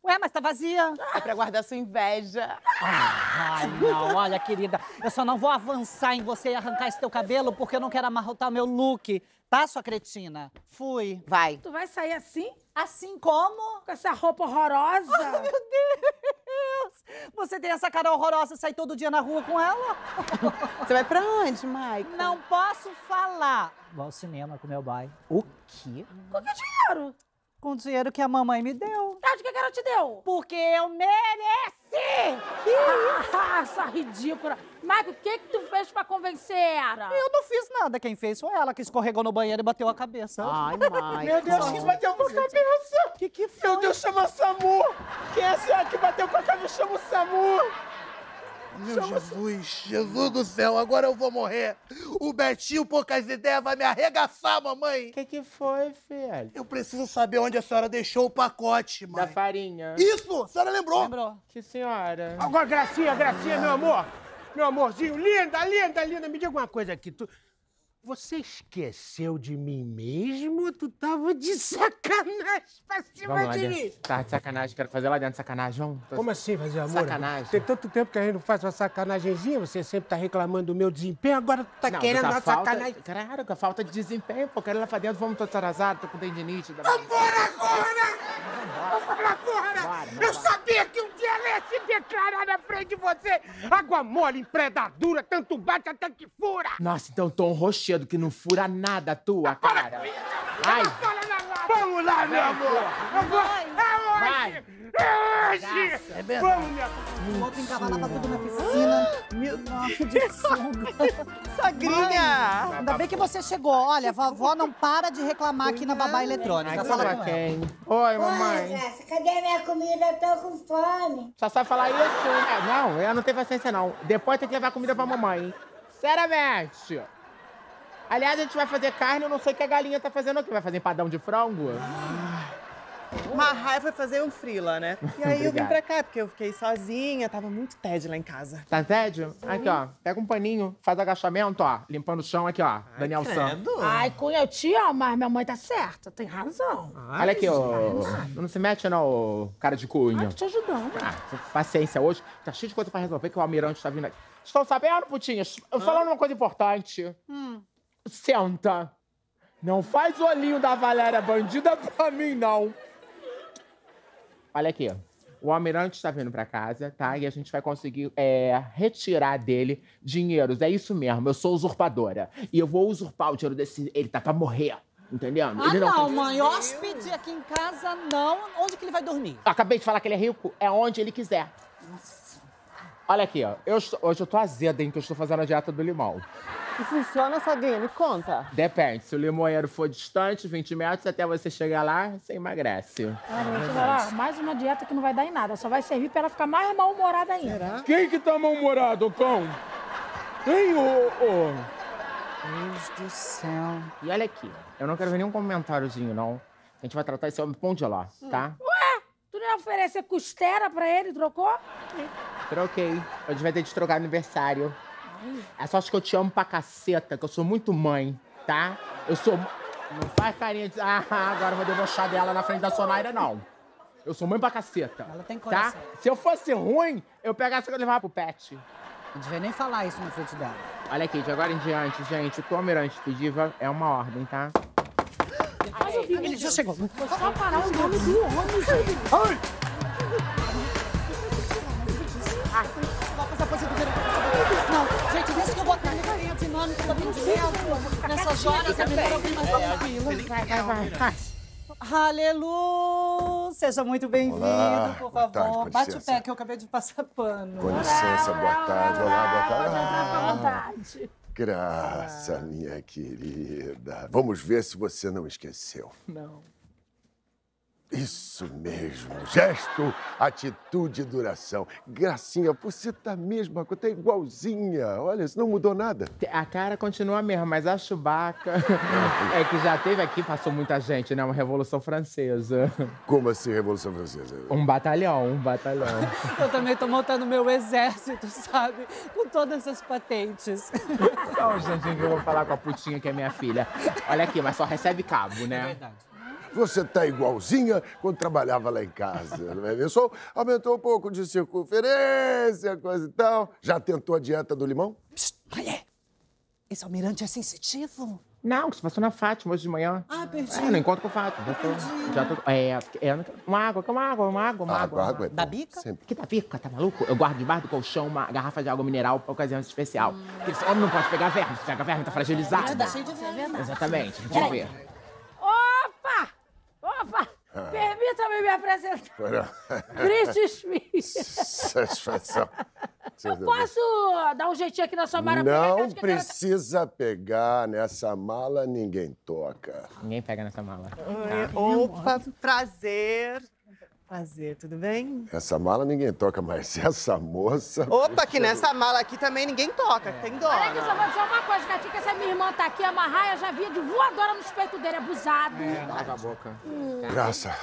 [SPEAKER 2] Ué, mas tá vazia.
[SPEAKER 3] É pra guardar sua inveja.
[SPEAKER 2] Ai, não, olha, querida, eu só não vou avançar em você e arrancar esse teu cabelo porque eu não quero amarrotar meu look, tá, sua cretina? Fui.
[SPEAKER 3] Vai.
[SPEAKER 1] Tu vai sair assim?
[SPEAKER 2] Assim como?
[SPEAKER 1] Com essa roupa horrorosa?
[SPEAKER 2] Ai, meu Deus! Você tem essa cara horrorosa, sai todo dia na rua com ela?
[SPEAKER 3] Você vai pra onde, Mike?
[SPEAKER 2] Não posso falar. Vou ao cinema com meu pai. O quê?
[SPEAKER 1] Com que dinheiro?
[SPEAKER 2] Com o dinheiro que a mamãe me deu.
[SPEAKER 1] Ah, de que que ela te deu?
[SPEAKER 2] Porque eu mereci!
[SPEAKER 1] Ah, essa ridícula. Mike, o que que tu fez pra convencer ela?
[SPEAKER 2] Eu não fiz nada, quem fez foi ela que escorregou no banheiro e bateu a cabeça.
[SPEAKER 3] Ai, Mike.
[SPEAKER 4] Meu Deus, que bateu com a cabeça!
[SPEAKER 2] Que que foi?
[SPEAKER 4] Meu Deus, chama o SAMU! Quem é a senhora que bateu com a cabeça? Chama o SAMU!
[SPEAKER 13] Meu Jesus, Jesus do céu, agora eu vou morrer. O Betinho, poucas ideias, vai me arregaçar, mamãe.
[SPEAKER 4] O que que foi, filho?
[SPEAKER 13] Eu preciso saber onde a senhora deixou o pacote, mãe.
[SPEAKER 4] Da farinha.
[SPEAKER 13] Isso, a senhora lembrou?
[SPEAKER 2] Lembrou?
[SPEAKER 4] Que senhora?
[SPEAKER 14] Agora, Gracinha, Gracinha, meu amor. Meu amorzinho, linda, linda, linda. Me diga uma coisa aqui. Tu... Você esqueceu de mim mesmo? Tu tava de sacanagem pra cima
[SPEAKER 4] Vamos lá
[SPEAKER 14] de
[SPEAKER 4] dentro.
[SPEAKER 14] mim.
[SPEAKER 4] Tá de sacanagem, quero fazer lá dentro sacanagem, vamos? Tô-
[SPEAKER 14] Como assim fazer amor?
[SPEAKER 4] Sacanagem.
[SPEAKER 14] Tem tanto tempo que a gente não faz uma sacanagemzinha, você sempre tá reclamando do meu desempenho, agora tu tá
[SPEAKER 4] Não,
[SPEAKER 14] querendo uma
[SPEAKER 4] falta,
[SPEAKER 14] sacanagem.
[SPEAKER 4] Claro, com a falta de desempenho, pô, quero ir lá pra dentro, vamos todos atrasados, tô com tendinite. Da...
[SPEAKER 14] Vambora agora! Vambora agora! Eu sabia que um dia ela ia se declarar na frente de você! Água mole, empredadura, tanto bate até que fura!
[SPEAKER 4] Nossa, então eu tô um rochedo que não fura nada tua, cara. Ai,
[SPEAKER 14] Vamos lá, meu amor! Vou... É
[SPEAKER 4] Vai.
[SPEAKER 14] hoje! É hoje!
[SPEAKER 2] É verdade.
[SPEAKER 14] Vamos, minha...
[SPEAKER 2] O outro encavalava tudo na piscina. Meu Deus, que de sunga.
[SPEAKER 3] Sogrinha!
[SPEAKER 2] Mãe, Ainda bem que você chegou. Olha, a vovó não para de reclamar aqui na babá eletrônica.
[SPEAKER 4] ai,
[SPEAKER 2] Fala com ela.
[SPEAKER 4] quem? Oi,
[SPEAKER 10] Oi,
[SPEAKER 4] mamãe.
[SPEAKER 10] Graça, cadê minha comida? Eu tô com fome.
[SPEAKER 4] Só sabe falar isso? É, não, eu não tenho paciência, não. Depois tem que levar comida pra mamãe, hein? Seriamente. Aliás, a gente vai fazer carne, eu não sei o que a galinha tá fazendo aqui. Vai fazer empadão de frango?
[SPEAKER 3] Marraia foi fazer um frila, né? E aí eu vim pra cá, porque eu fiquei sozinha, tava muito tédio lá em casa.
[SPEAKER 4] Tá tédio? Aqui, ó. Pega um paninho, faz agachamento, ó. Limpando o chão aqui, ó. Daniel San.
[SPEAKER 1] Ai, Cunha, eu te amo, mas minha mãe tá certa, tem razão.
[SPEAKER 4] Olha aqui, ó. Não se mete, não, ô cara de cunha.
[SPEAKER 1] Tô te ajudando.
[SPEAKER 4] Ah, paciência, hoje tá cheio de coisa pra resolver que o almirante tá vindo aqui. Estão sabendo, putinhas? Eu falando uma coisa importante. Senta. Não faz o olhinho da Valéria bandida pra mim, não. Olha aqui. O almirante está vindo pra casa, tá? E a gente vai conseguir é, retirar dele dinheiros. É isso mesmo, eu sou usurpadora. E eu vou usurpar o dinheiro desse. Ele tá pra morrer. Entendendo?
[SPEAKER 2] Ah,
[SPEAKER 4] ele
[SPEAKER 2] não,
[SPEAKER 4] tem-
[SPEAKER 2] mãe. Hóspede aqui em casa, não. Onde que ele vai dormir?
[SPEAKER 4] Acabei de falar que ele é rico, é onde ele quiser. Olha aqui, ó. Eu estou- hoje eu tô azeda, hein, que eu estou fazendo a dieta do limão.
[SPEAKER 3] E funciona, Saguinha? Me conta.
[SPEAKER 4] Depende, se o limoeiro for distante, 20 metros, até você chegar lá, você emagrece.
[SPEAKER 1] Olha, eu vou te falar, mais uma dieta que não vai dar em nada, só vai servir pra ela ficar mais mal-humorada ainda.
[SPEAKER 4] Quem que tá mal-humorado, cão? Hein, ô, ô?
[SPEAKER 2] Deus do céu.
[SPEAKER 4] E olha aqui, eu não quero ver nenhum comentáriozinho, não. A gente vai tratar esse homem pão de lá, tá?
[SPEAKER 1] Ué, tu não ia oferecer costela pra ele, trocou?
[SPEAKER 4] Troquei. Eu devia ter te trocado aniversário. É só acho que eu te amo pra caceta, que eu sou muito mãe, tá? Eu sou. Não faz carinha de. Ah, agora eu vou debochar dela na frente da Sonaira, não. Eu sou mãe pra caceta.
[SPEAKER 2] Ela tem
[SPEAKER 4] Tá?
[SPEAKER 2] coração.
[SPEAKER 4] Se eu fosse ruim, eu pegasse e levava pro pet.
[SPEAKER 2] Não devia nem falar isso na frente dela.
[SPEAKER 4] Olha aqui, de agora em diante, gente, o que o almirante pedir vai- é uma ordem, tá?
[SPEAKER 1] Mas eu vi,
[SPEAKER 2] Ele já chegou.
[SPEAKER 1] Vou só parar o nome do homem, gente. Ai!
[SPEAKER 2] Nessas horas é melhor alguém mais tranquila.
[SPEAKER 4] Vai, vai, vai, vai.
[SPEAKER 2] Aleluia! Seja muito bem-vindo,
[SPEAKER 15] Olá,
[SPEAKER 2] por
[SPEAKER 15] boa tarde,
[SPEAKER 2] favor.
[SPEAKER 15] com
[SPEAKER 2] Bate o pé que eu acabei de passar pano.
[SPEAKER 15] Com licença, boa tarde. Olá, boa tarde.
[SPEAKER 1] À vontade.
[SPEAKER 15] Graça, minha querida. Vamos ver se você não esqueceu.
[SPEAKER 4] Não.
[SPEAKER 15] Isso mesmo. Gesto, atitude e duração. Gracinha, você tá mesmo, tá igualzinha. Olha, isso não mudou nada.
[SPEAKER 4] A cara continua a mesma, mas a Chewbacca é que já teve aqui, passou muita gente, né? Uma Revolução Francesa.
[SPEAKER 15] Como assim, Revolução Francesa?
[SPEAKER 4] Um batalhão, um batalhão.
[SPEAKER 2] Eu também tô montando meu exército, sabe? Com todas as patentes.
[SPEAKER 4] Só um instantinho que eu vou falar com a putinha que é minha filha. Olha aqui, mas só recebe cabo, né?
[SPEAKER 2] verdade.
[SPEAKER 15] Você tá igualzinha quando trabalhava lá em casa, não é mesmo? Só aumentou um pouco de circunferência, coisa e tal. Já tentou a dieta do limão?
[SPEAKER 2] Mulher, esse almirante é sensitivo?
[SPEAKER 4] Não, que se passou na Fátima hoje de manhã.
[SPEAKER 2] Ah, perdi.
[SPEAKER 4] É, no encontro com o Fátima. Já tô, já tô, é, é, uma água, quer uma água, uma água, uma água.
[SPEAKER 15] Água, água é
[SPEAKER 2] Da bica?
[SPEAKER 15] Sempre.
[SPEAKER 4] Que da bica, tá maluco? Eu guardo debaixo do colchão uma garrafa de água mineral pra ocasião especial. Porque esse homem não pode pegar verme, se pega verme tá fragilizado.
[SPEAKER 2] Tá cheio de verme.
[SPEAKER 4] Exatamente, deixa eu ver.
[SPEAKER 1] Opa! Opa! Permita-me me apresentar. Brit Smith.
[SPEAKER 15] Satisfação.
[SPEAKER 1] Posso dar um jeitinho aqui na sua maravilha?
[SPEAKER 15] Não precisa pegar nessa mala, ninguém toca.
[SPEAKER 4] Ninguém pega nessa mala.
[SPEAKER 3] Opa, prazer. Prazer, tudo bem?
[SPEAKER 15] Essa mala ninguém toca, mas essa moça.
[SPEAKER 3] Opa, que nessa mala aqui também ninguém toca, tem dó.
[SPEAKER 1] Olha aqui, só vou dizer uma coisa, Gatinha, que essa minha irmã tá aqui, a Marraia já via de voadora nos peitos dele, abusado.
[SPEAKER 4] Lava a boca.
[SPEAKER 15] Graça,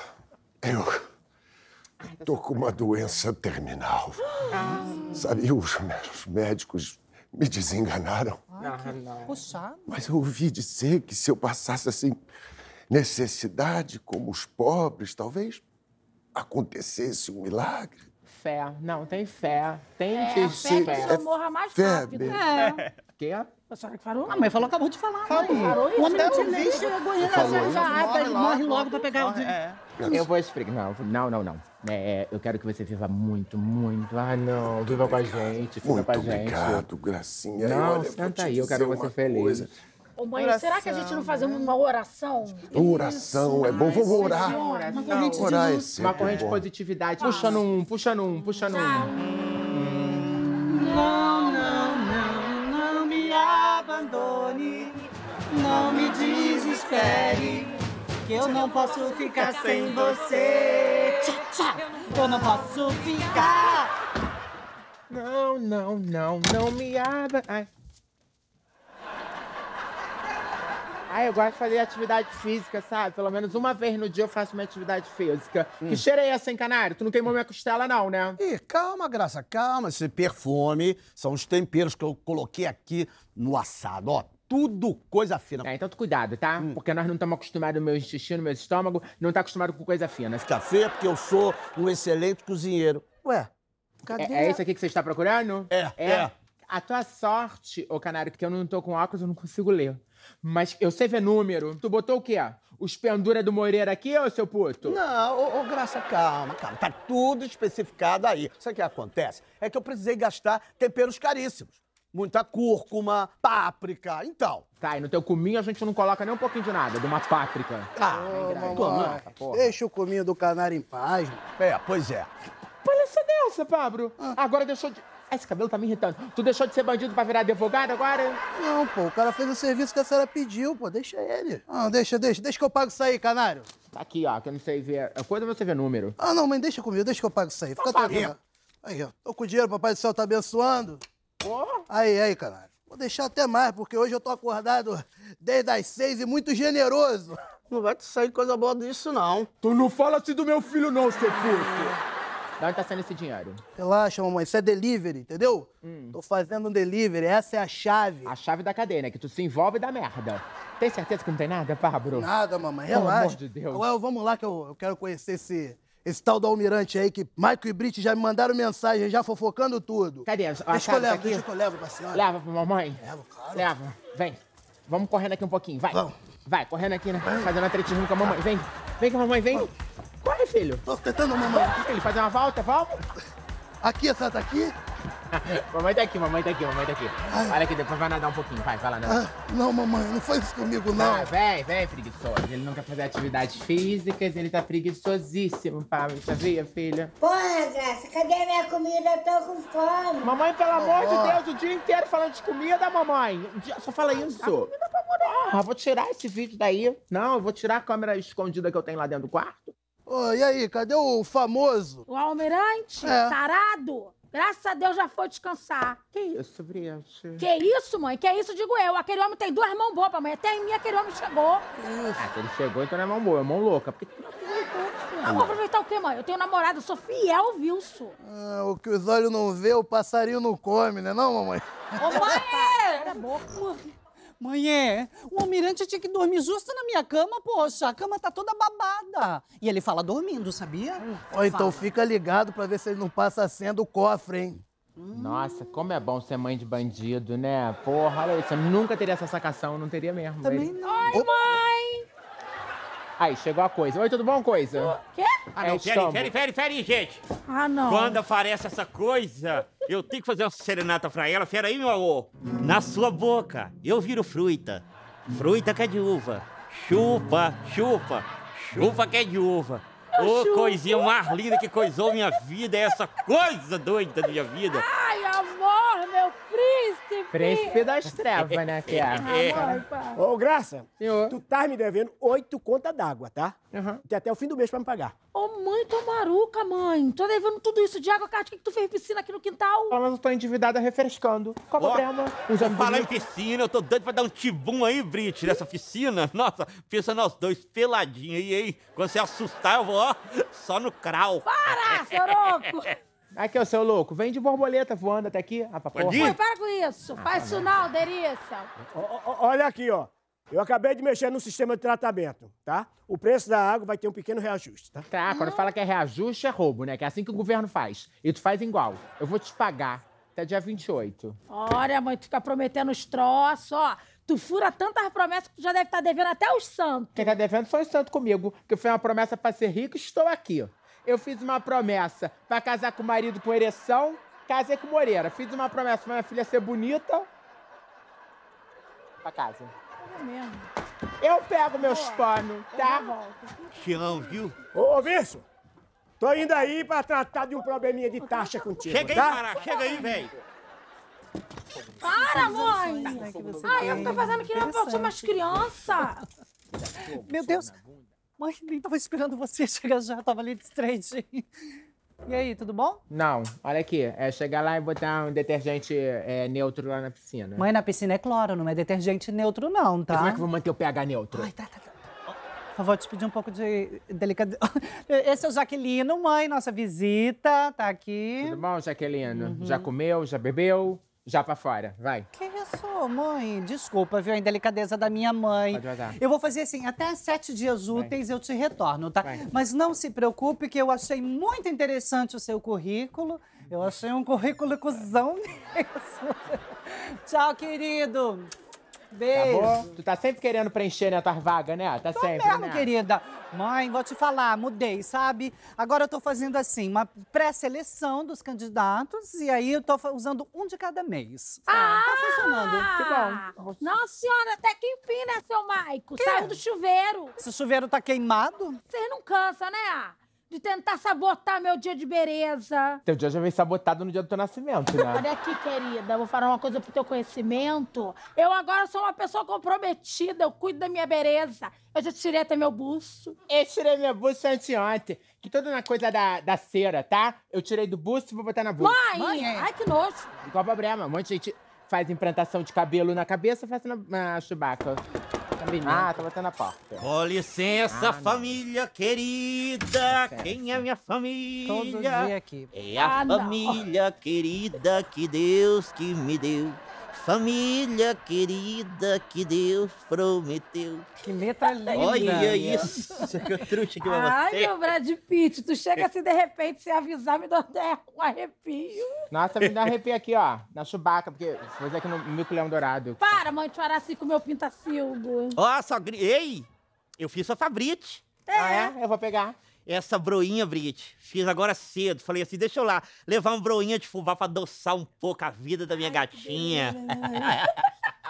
[SPEAKER 15] eu tô com uma doença terminal. Sabe, os meus médicos me desenganaram.
[SPEAKER 4] Ah, não.
[SPEAKER 2] Puxado.
[SPEAKER 15] Mas eu ouvi dizer que se eu passasse assim necessidade como os pobres, talvez acontecesse um milagre.
[SPEAKER 4] Fé. Não, tem fé. Tem
[SPEAKER 1] É,
[SPEAKER 4] que
[SPEAKER 1] fé
[SPEAKER 4] ser
[SPEAKER 1] que a pessoa morra mais
[SPEAKER 15] fé,
[SPEAKER 1] rápido.
[SPEAKER 15] bem.
[SPEAKER 1] É.
[SPEAKER 4] Quê?
[SPEAKER 1] A senhora que falou?
[SPEAKER 2] A mãe falou, acabou de falar.
[SPEAKER 1] Falou,
[SPEAKER 2] mãe.
[SPEAKER 1] falou isso?
[SPEAKER 2] O homem não
[SPEAKER 1] Eu
[SPEAKER 2] te nem chegou já,
[SPEAKER 3] Morre
[SPEAKER 2] ele
[SPEAKER 3] logo,
[SPEAKER 2] morre logo pra pegar o
[SPEAKER 3] morre,
[SPEAKER 2] dinheiro.
[SPEAKER 3] é.
[SPEAKER 4] Eu vou explicar. Não, não, não, não. É, eu quero que você viva muito, muito. Ah, não. Viva com a gente. Viva
[SPEAKER 15] Muito
[SPEAKER 4] com a gente.
[SPEAKER 15] obrigado, Gracinha.
[SPEAKER 4] Não,
[SPEAKER 15] olha,
[SPEAKER 4] senta aí, eu quero você feliz.
[SPEAKER 15] coisa.
[SPEAKER 1] Ô, mãe, será que a gente não faz uma oração?
[SPEAKER 15] Oração é bom. Vamos orar.
[SPEAKER 1] Uma corrente de
[SPEAKER 15] Orar é
[SPEAKER 1] luz.
[SPEAKER 15] sempre
[SPEAKER 4] Uma corrente de positividade. Puxa num, puxa num, puxa num.
[SPEAKER 2] Não, não, não, não me abandone. Não me desespere. Que eu não posso ficar sem você. Eu não posso ficar.
[SPEAKER 4] Não, não, não, não me abra. Ai. Ah, eu gosto de fazer atividade física, sabe? Pelo menos uma vez no dia eu faço uma atividade física.
[SPEAKER 16] Hum.
[SPEAKER 4] Que cheiro é esse, hein, canário? Tu não queimou minha costela, não, né?
[SPEAKER 16] Ih, calma, Graça, calma. Esse perfume são os temperos que eu coloquei aqui no assado, ó. Tudo coisa fina.
[SPEAKER 4] É, então tu cuidado, tá? Porque nós não estamos acostumados, meu intestino, meu estômago, não tá acostumado com coisa fina.
[SPEAKER 16] Fica feio porque eu sou um excelente cozinheiro. Ué, cadê?
[SPEAKER 4] É, é isso aqui que você está procurando?
[SPEAKER 16] É, é.
[SPEAKER 4] A tua sorte, ô canário, que eu não tô com óculos, eu não consigo ler. Mas eu sei ver número. Tu botou o quê? Os pendura do Moreira aqui, ô seu puto?
[SPEAKER 16] Não, ô, ô, Graça, calma, calma. Tá tudo especificado aí. Sabe o que acontece? É que eu precisei gastar temperos caríssimos. Muita cúrcuma, páprica, então.
[SPEAKER 4] Tá, e no teu cominho a gente não coloca nem um pouquinho de nada, de uma páprica.
[SPEAKER 16] Ah,
[SPEAKER 13] Mamãe, deixa o cominho do canário em paz.
[SPEAKER 16] É, pois é.
[SPEAKER 4] Palhaça dessa, Pablo. Agora deixou de... Ah, Esse cabelo tá me irritando. Tu deixou de ser bandido pra virar advogado agora?
[SPEAKER 13] Não, pô, o cara fez o serviço que a senhora pediu, pô, deixa ele. Ah, deixa, deixa, deixa que eu pago isso aí, canário.
[SPEAKER 4] Tá aqui, ó, que eu não sei ver. A coisa é você ver número.
[SPEAKER 13] Ah, não, mãe, deixa comigo, deixa que eu pago isso aí. Fica tranquilo. Aí, ó, tô com o dinheiro, papai do céu tá abençoando. Aí, aí, canário. Vou deixar até mais, porque hoje eu tô acordado desde as seis e muito generoso.
[SPEAKER 16] Não vai te sair coisa boa disso, não.
[SPEAKER 4] Tu não fala assim do meu filho, não, seu puto. Da onde tá saindo esse dinheiro?
[SPEAKER 13] Relaxa, mamãe, isso é delivery, entendeu? Tô fazendo um delivery, essa é a chave.
[SPEAKER 4] A chave da cadeia, né? Que tu se envolve e dá merda. Tem certeza que não tem nada, Pablo?
[SPEAKER 13] Nada, mamãe,
[SPEAKER 4] Pelo
[SPEAKER 13] relaxa.
[SPEAKER 4] amor de Deus.
[SPEAKER 13] Well, vamos lá que eu, eu quero conhecer esse, esse tal do almirante aí, que Michael e Brit já me mandaram mensagem, já fofocando tudo.
[SPEAKER 4] Cadê? A
[SPEAKER 13] Deixa que eu
[SPEAKER 4] chave tá
[SPEAKER 13] levo,
[SPEAKER 4] aqui?
[SPEAKER 13] deixa que eu levo pra senhora.
[SPEAKER 4] Leva pra mamãe.
[SPEAKER 13] Levo, claro.
[SPEAKER 4] Leva. Vem. Vamos correndo aqui um pouquinho, vai. Vai, correndo aqui, né? Fazendo atletismo com a mamãe. Vem. Vem com a mamãe, vem. Corre, filho.
[SPEAKER 13] Tô tentando, mamãe.
[SPEAKER 4] Corre, filho. Fazer uma volta, vamos.
[SPEAKER 13] Aqui, a senhora tá aqui?
[SPEAKER 4] mamãe tá aqui, mamãe tá aqui, mamãe tá aqui. Olha aqui, depois vai nadar um pouquinho. Vai, vai lá nadar.
[SPEAKER 13] Ah, não, mamãe, não foi isso comigo, não.
[SPEAKER 4] Ah, vem, vem, preguiçoso. Ele não quer fazer atividades físicas, ele tá preguiçosíssimo, Pablo. Sabia, filha?
[SPEAKER 10] Porra, Graça, cadê a minha comida? Eu tô com fome.
[SPEAKER 4] Mamãe, pelo amor
[SPEAKER 10] Vó.
[SPEAKER 4] de Deus, o dia inteiro falando de comida, mamãe. Só fala isso. Ah, vou tirar esse vídeo daí. Não, eu vou tirar a câmera escondida que eu tenho lá dentro do quarto.
[SPEAKER 13] Ô, e aí, cadê o famoso?
[SPEAKER 1] O almirante,
[SPEAKER 13] É.
[SPEAKER 1] tarado, graças a Deus já foi descansar.
[SPEAKER 4] Que isso, Briante?
[SPEAKER 1] Que isso, mãe? Que isso, digo eu. Aquele homem tem duas mãos boas, mãe. Até em mim aquele homem chegou.
[SPEAKER 4] Ah, se ele chegou, então não é mão boa, é mão louca. Porque
[SPEAKER 1] Ah, vou aproveitar o quê, mãe? Eu tenho namorado, eu sou fiel ao Wilson.
[SPEAKER 13] Ah, o que os olhos não vê, o passarinho não come, né não, mamãe?
[SPEAKER 1] Ô, mãe! Era boca.
[SPEAKER 2] Mãe, é, o almirante tinha que dormir justo na minha cama, poxa. A cama tá toda babada. E ele fala dormindo, sabia?
[SPEAKER 13] Ó, então fica ligado pra ver se ele não passa a senha do cofre, hein?
[SPEAKER 4] Nossa, como é bom ser mãe de bandido, né? Porra, olha isso. Eu nunca teria essa sacação, não teria mesmo.
[SPEAKER 2] Também
[SPEAKER 4] Ele-
[SPEAKER 2] não.
[SPEAKER 1] Oi, mãe!
[SPEAKER 4] Aí, chegou a coisa. Oi, tudo bom, coisa?
[SPEAKER 1] Quê?
[SPEAKER 9] Ah,
[SPEAKER 4] É
[SPEAKER 9] não, fere, fere, fere, gente.
[SPEAKER 1] Ah, não.
[SPEAKER 9] Quando aparece essa coisa, eu tenho que fazer uma serenata pra ela. Fera aí, meu amor. Na sua boca, eu viro fruta. Fruta que é de uva. Chupa, chupa, chupa que é de uva. Ô,
[SPEAKER 1] chupo.
[SPEAKER 9] coisinha mais linda que coisou minha vida, é essa coisa doida da minha vida.
[SPEAKER 1] Ai, amor, meu príncipe!
[SPEAKER 4] Príncipe das trevas, né, que é?
[SPEAKER 1] Pai.
[SPEAKER 14] Ô, Graça,
[SPEAKER 4] Senhor.
[SPEAKER 14] tu tá me devendo oito contas d'água, tá? Tem até o fim do mês pra me pagar.
[SPEAKER 1] Ô, mãe, tô maruca, mãe. Tô devendo tudo isso de água, cara. Por que que tu fez piscina aqui no quintal?
[SPEAKER 4] Ah, mas eu tô endividada refrescando. Qual o problema?
[SPEAKER 9] Falar em piscina, eu tô doido pra dar um tibum aí, Brit, nessa piscina. Nossa, pensa nós dois peladinhos aí, hein? Quando você assustar, eu vou, ó, só no crau.
[SPEAKER 1] Para, soroco!
[SPEAKER 4] Aqui, ô seu louco, vem de borboleta voando até aqui. Ah, pra porra.
[SPEAKER 1] Mãe, para com isso. Faz isso não, Derícia.
[SPEAKER 14] Ó, ó, Olha aqui, ó. Eu acabei de mexer no sistema de tratamento, tá? O preço da água vai ter um pequeno reajuste, tá?
[SPEAKER 4] Tá, quando fala que é reajuste, é roubo, né? Que é assim que o governo faz. E tu faz igual. Eu vou te pagar até dia 28.
[SPEAKER 1] Olha, mãe, tu fica prometendo os troços, ó. Tu fura tantas promessas que tu já deve estar devendo até os santos.
[SPEAKER 4] Quem tá devendo foi o santo comigo, que eu fiz uma promessa pra ser rico e estou aqui. Eu fiz uma promessa pra casar com o marido com ereção, casei com Moreira. Fiz uma promessa pra minha filha ser bonita. Pra casa.
[SPEAKER 1] É mesmo.
[SPEAKER 4] Eu pego meus panos, tá?
[SPEAKER 9] Te amo, viu?
[SPEAKER 14] Ô, ô Virso, tô indo aí pra tratar de um probleminha de taxa contigo,
[SPEAKER 9] Chega aí,
[SPEAKER 14] tá?
[SPEAKER 9] Pará, chega aí, velho.
[SPEAKER 1] Para, mãe! Ai, eu fico fazendo que nem pra ser umas crianças.
[SPEAKER 2] Meu Deus. Mãe, nem tava esperando você chegar já. Tava ali distraidinho. E aí, tudo bom?
[SPEAKER 4] Não, olha aqui. É chegar lá e botar um detergente é, neutro lá na piscina.
[SPEAKER 2] Mãe, na piscina é cloro, não é detergente neutro, não, tá?
[SPEAKER 4] Como é que eu vou manter o pH neutro?
[SPEAKER 2] Por favor, te pedir um pouco de delicadeza. Esse é o Jaquelino, mãe, nossa visita, tá aqui.
[SPEAKER 4] Tudo bom, Jaqueline?
[SPEAKER 2] Uhum.
[SPEAKER 4] Já comeu, já bebeu? Já pra fora, vai.
[SPEAKER 2] Que isso, mãe? Desculpa, viu, a indelicadeza da minha mãe.
[SPEAKER 4] Pode vazar.
[SPEAKER 2] Eu vou fazer assim, até sete dias úteis eu te retorno, tá? Mas não se preocupe que eu achei muito interessante o seu currículo. Eu achei um currículo cuzão mesmo. Tchau, querido. Beijo.
[SPEAKER 4] Tá bom? Tu tá sempre querendo preencher né, tuas vagas, né? Tá
[SPEAKER 2] Tô
[SPEAKER 4] sempre,
[SPEAKER 2] mesmo,
[SPEAKER 4] né?
[SPEAKER 2] querida. Mãe, vou te falar, mudei, sabe? Agora eu tô fazendo assim, uma pré-seleção dos candidatos e aí eu tô usando um de cada mês.
[SPEAKER 1] Ah!
[SPEAKER 2] Tá funcionando.
[SPEAKER 1] Que bom. Não, senhora, até que enfim, né, seu Maico? Saiu do chuveiro.
[SPEAKER 2] Esse chuveiro tá queimado?
[SPEAKER 1] Vocês não cansam, né? De tentar sabotar meu dia de beleza.
[SPEAKER 4] Teu dia já veio sabotado no dia do teu nascimento, né?
[SPEAKER 1] Olha aqui, querida, vou falar uma coisa pro teu conhecimento. Eu agora sou uma pessoa comprometida, eu cuido da minha beleza. Eu já tirei até meu buço.
[SPEAKER 4] Eu tirei minha bucha anteontem, que tudo na coisa da, da cera, tá? Eu tirei do busto e vou botar na bucha.
[SPEAKER 1] Mãe! Ai, que nojo.
[SPEAKER 4] Qual o problema? Um monte de gente faz implantação de cabelo na cabeça, faz na, na chubaca. Ah, tá batendo na porta.
[SPEAKER 9] Com licença,
[SPEAKER 4] Ah, não.
[SPEAKER 9] família querida. Quem é minha família?
[SPEAKER 2] Todo dia aqui.
[SPEAKER 9] É a
[SPEAKER 2] Ah, não.
[SPEAKER 9] família querida que Deus que me deu. Família querida que Deus prometeu.
[SPEAKER 2] Que letra linda.
[SPEAKER 9] Olha isso, que aqui pra
[SPEAKER 1] Ai,
[SPEAKER 9] você.
[SPEAKER 1] meu Brad Pitt, tu chega assim de repente, sem avisar, me dá até um arrepio.
[SPEAKER 4] Nossa, me dá um arrepio aqui, ó, na chubaca, porque vou aqui no mico leão dourado.
[SPEAKER 1] Para, mãe, chorar assim com o meu pintacilgo.
[SPEAKER 9] Ó, sogri... Ei, eu fiz sua Fabrite.
[SPEAKER 4] Ah, é? Eu vou pegar.
[SPEAKER 9] Essa broinha, Brit, fiz agora cedo. Falei assim, deixa eu lá levar uma broinha de fubá pra adoçar um pouco a vida da minha gatinha.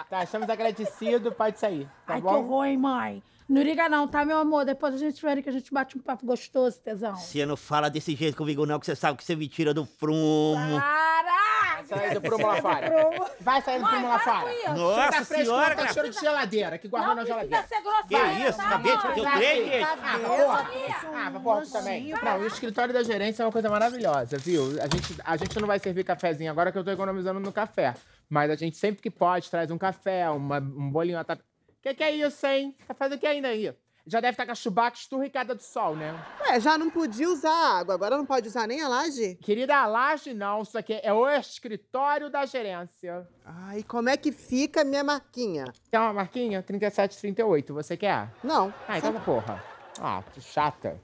[SPEAKER 4] Tá, estamos agradecidos, pode sair, tá
[SPEAKER 1] Ai,
[SPEAKER 4] bom?
[SPEAKER 1] que horror, hein, mãe? Não liga não, tá, meu amor? Depois a gente vai que a gente bate um papo gostoso, tesão.
[SPEAKER 9] Você não fala desse jeito comigo não, que você sabe que você me tira do prumo.
[SPEAKER 1] Para!
[SPEAKER 4] Sai do prumo lá fora. Vai sair do prumo lá fora.
[SPEAKER 9] Nossa
[SPEAKER 4] tá
[SPEAKER 9] senhora,
[SPEAKER 4] tá
[SPEAKER 9] cara.
[SPEAKER 4] cheiro de geladeira, que guardou na geladeira.
[SPEAKER 9] Que isso? Acabei de fazer o gente.
[SPEAKER 4] Ah, porra. Ah, porra, também. Não, o escritório da gerência é uma coisa maravilhosa, viu? A gente, a gente não vai servir cafezinho agora que eu tô economizando no café. Mas a gente sempre que pode traz um café, uma- um bolinho. Uma tata... Que que é isso, hein? Tá fazendo o que ainda aí? Já deve estar com a chubaca esturricada do sol, né?
[SPEAKER 3] Ué, já não podia usar água, agora não pode usar nem a laje?
[SPEAKER 4] Querida, a laje não, isso aqui é o escritório da gerência.
[SPEAKER 3] Ai, como é que fica a minha marquinha?
[SPEAKER 4] Quer uma marquinha? 3738, você quer?
[SPEAKER 3] Não.
[SPEAKER 4] Ah, então porra. Ah, que chata.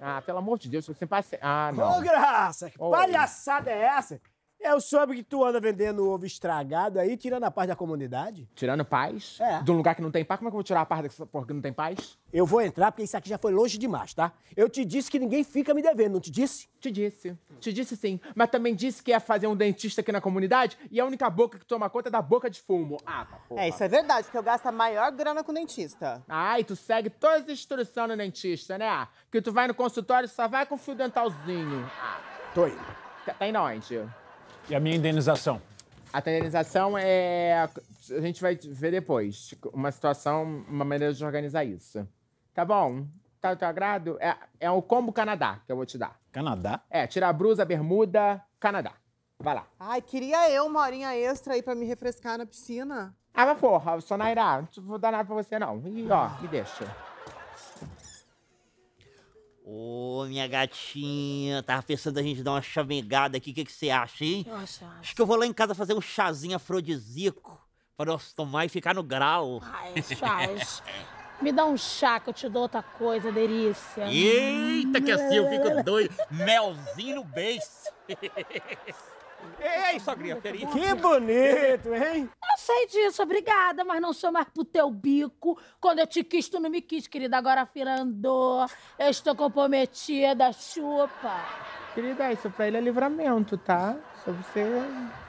[SPEAKER 4] Ah, pelo amor de Deus, você passe... Ah, não.
[SPEAKER 14] Ô, Graça, que
[SPEAKER 4] Oi.
[SPEAKER 14] palhaçada é essa? Eu soube que tu anda vendendo ovo estragado aí, tirando a paz da comunidade.
[SPEAKER 4] Tirando paz?
[SPEAKER 14] É.
[SPEAKER 4] De um lugar que não tem paz? Como é que eu vou tirar a paz dessa porra que não tem paz?
[SPEAKER 14] Eu vou entrar porque isso aqui já foi longe demais, tá? Eu te disse que ninguém fica me devendo, não te disse?
[SPEAKER 4] Te disse. Te disse sim. Mas também disse que ia fazer um dentista aqui na comunidade e a única boca que toma conta é da boca de fumo. Ah, tá porra.
[SPEAKER 3] É, isso é verdade, porque eu gasto a maior grana com dentista.
[SPEAKER 4] Ai, tu segue todas as instruções no dentista, né? Que tu vai no consultório e só vai com fio dentalzinho. Ah,
[SPEAKER 14] Tô indo.
[SPEAKER 4] tá tá indo onde?
[SPEAKER 17] E a minha indenização?
[SPEAKER 4] A indenização é. A gente vai ver depois. Uma situação, uma maneira de organizar isso. Tá bom? Tá ao teu agrado? É, é o combo Canadá que eu vou te dar.
[SPEAKER 17] Canadá?
[SPEAKER 4] É, tirar a blusa, bermuda, Canadá. Vai lá.
[SPEAKER 3] Ai, queria eu uma horinha extra aí pra me refrescar na piscina.
[SPEAKER 4] Ah, mas porra, eu sou Nairá. Não vou dar nada pra você, não. E ó, me deixa.
[SPEAKER 9] Ô, minha gatinha, tava pensando a gente dar uma chamegada aqui, o que, que você acha, hein?
[SPEAKER 1] Nossa,
[SPEAKER 9] Acho que eu vou lá em casa fazer um chazinho afrodisíaco pra nós tomar e ficar no grau.
[SPEAKER 1] Ai, chás. Me dá um chá que eu te dou outra coisa, delícia.
[SPEAKER 9] Eita, que assim eu fico doido. Melzinho no beijo. Ei, sogrinha, querida.
[SPEAKER 14] Que bonito, hein?
[SPEAKER 1] Eu sei disso, obrigada, mas não sou mais pro teu bico. Quando eu te quis, tu não me quis, querida. Agora a fila andou. Eu estou comprometida, chupa.
[SPEAKER 4] Querida, isso pra ele é livramento, tá? Se você.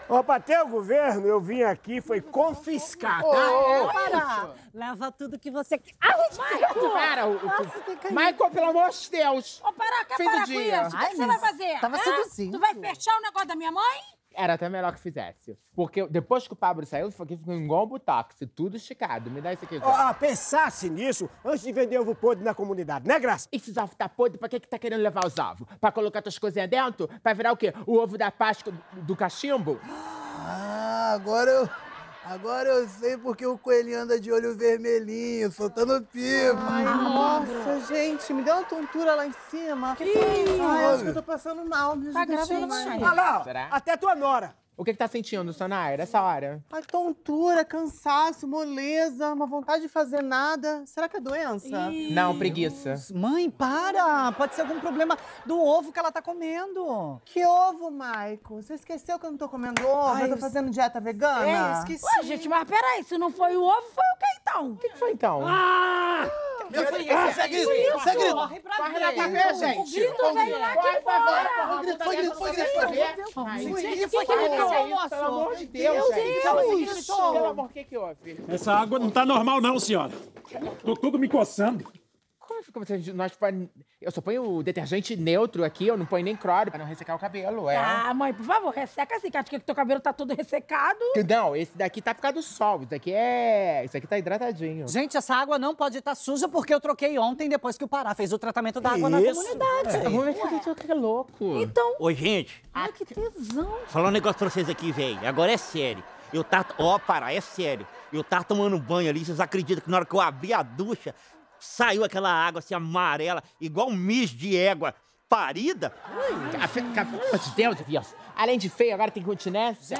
[SPEAKER 14] Ó, pra ter o governo, eu vim aqui, foi confiscar, tá?
[SPEAKER 5] Para! Leva tudo que você quer.
[SPEAKER 1] Michael!
[SPEAKER 4] Para, o, o- Michael, pelo amor de Deus!
[SPEAKER 1] Ô, para, quer
[SPEAKER 4] Fim do
[SPEAKER 1] parar com
[SPEAKER 4] dia.
[SPEAKER 1] isso? O que que você vai fazer?
[SPEAKER 5] tava seduzindo.
[SPEAKER 1] Tu vai fechar o negócio da minha mãe?
[SPEAKER 4] Era até melhor que fizesse. Porque depois que o Pablo saiu, isso aqui ficou igual um botox, tudo esticado. Me dá isso aqui.
[SPEAKER 14] Ah, pensasse nisso antes de vender ovo podre na comunidade, né, Graça?
[SPEAKER 4] Esses ovos tá podre, pra que que tá querendo levar os ovos? Pra colocar tuas coisinhas dentro? Pra virar o quê? O ovo da Páscoa do, do cachimbo?
[SPEAKER 13] Ah, agora eu. Agora eu sei porque o coelhinho anda de olho vermelhinho, soltando pipa.
[SPEAKER 3] Ai, nossa, gente, me deu uma tontura lá em cima.
[SPEAKER 13] Que foi?
[SPEAKER 3] Ai, acho que eu tô passando mal. me
[SPEAKER 1] Tá grávida?
[SPEAKER 14] Olha lá, ó, até tua nora.
[SPEAKER 4] O que que tá sentindo, Sonaira, essa hora?
[SPEAKER 3] Ai, tontura, cansaço, moleza, uma vontade de fazer nada. Será que é doença?
[SPEAKER 4] Não, preguiça.
[SPEAKER 2] Mãe, para! Pode ser algum problema do ovo que ela tá comendo.
[SPEAKER 3] Que ovo, Maico? Você esqueceu que eu não tô comendo ovo?
[SPEAKER 2] Ai,
[SPEAKER 3] eu tô
[SPEAKER 2] eu-
[SPEAKER 3] fazendo dieta vegana?
[SPEAKER 2] É, esqueci.
[SPEAKER 1] Ué, gente, mas peraí, se não foi o ovo, foi o que então?
[SPEAKER 4] O que que foi então?
[SPEAKER 13] Meu filho, segue isso, segue isso.
[SPEAKER 2] Corre pra ver.
[SPEAKER 4] ver,
[SPEAKER 1] O
[SPEAKER 4] gente.
[SPEAKER 1] grito veio lá de fora.
[SPEAKER 13] Foi grito, foi grito, foi grito, foi grito.
[SPEAKER 2] Gente,
[SPEAKER 4] gente,
[SPEAKER 2] foi?
[SPEAKER 4] Pelo amor de Deus, gente.
[SPEAKER 2] Deus!
[SPEAKER 4] Pelo amor, o que que houve?
[SPEAKER 8] Essa água não tá normal, não, senhora. Tô tudo me coçando.
[SPEAKER 4] Como fica você? Nós põe- eu só ponho o detergente neutro aqui, eu não ponho nem cloro pra não ressecar o cabelo, é.
[SPEAKER 1] Ah, mãe, por favor, resseca assim, que acho que teu cabelo tá todo ressecado.
[SPEAKER 4] Não, esse daqui tá por causa do sol. Isso daqui é. Isso aqui tá hidratadinho.
[SPEAKER 2] Gente, essa água não pode estar suja porque eu troquei ontem depois que o Pará fez o tratamento da água na
[SPEAKER 14] Isso.
[SPEAKER 2] comunidade.
[SPEAKER 4] É, vamos ver se que é louco.
[SPEAKER 1] Então,
[SPEAKER 9] Ô, gente,
[SPEAKER 1] ai, que tesão.
[SPEAKER 9] falar um negócio pra vocês aqui, velho. Agora é sério. Eu tá. Ó, para, é sério. Eu tava tomando banho ali, vocês acreditam que na hora que eu abri a ducha, saiu aquela água assim amarela, igual um mijo de égua parida?
[SPEAKER 4] Pelo amor de Deus, Deus. Além de feio, agora tem continência.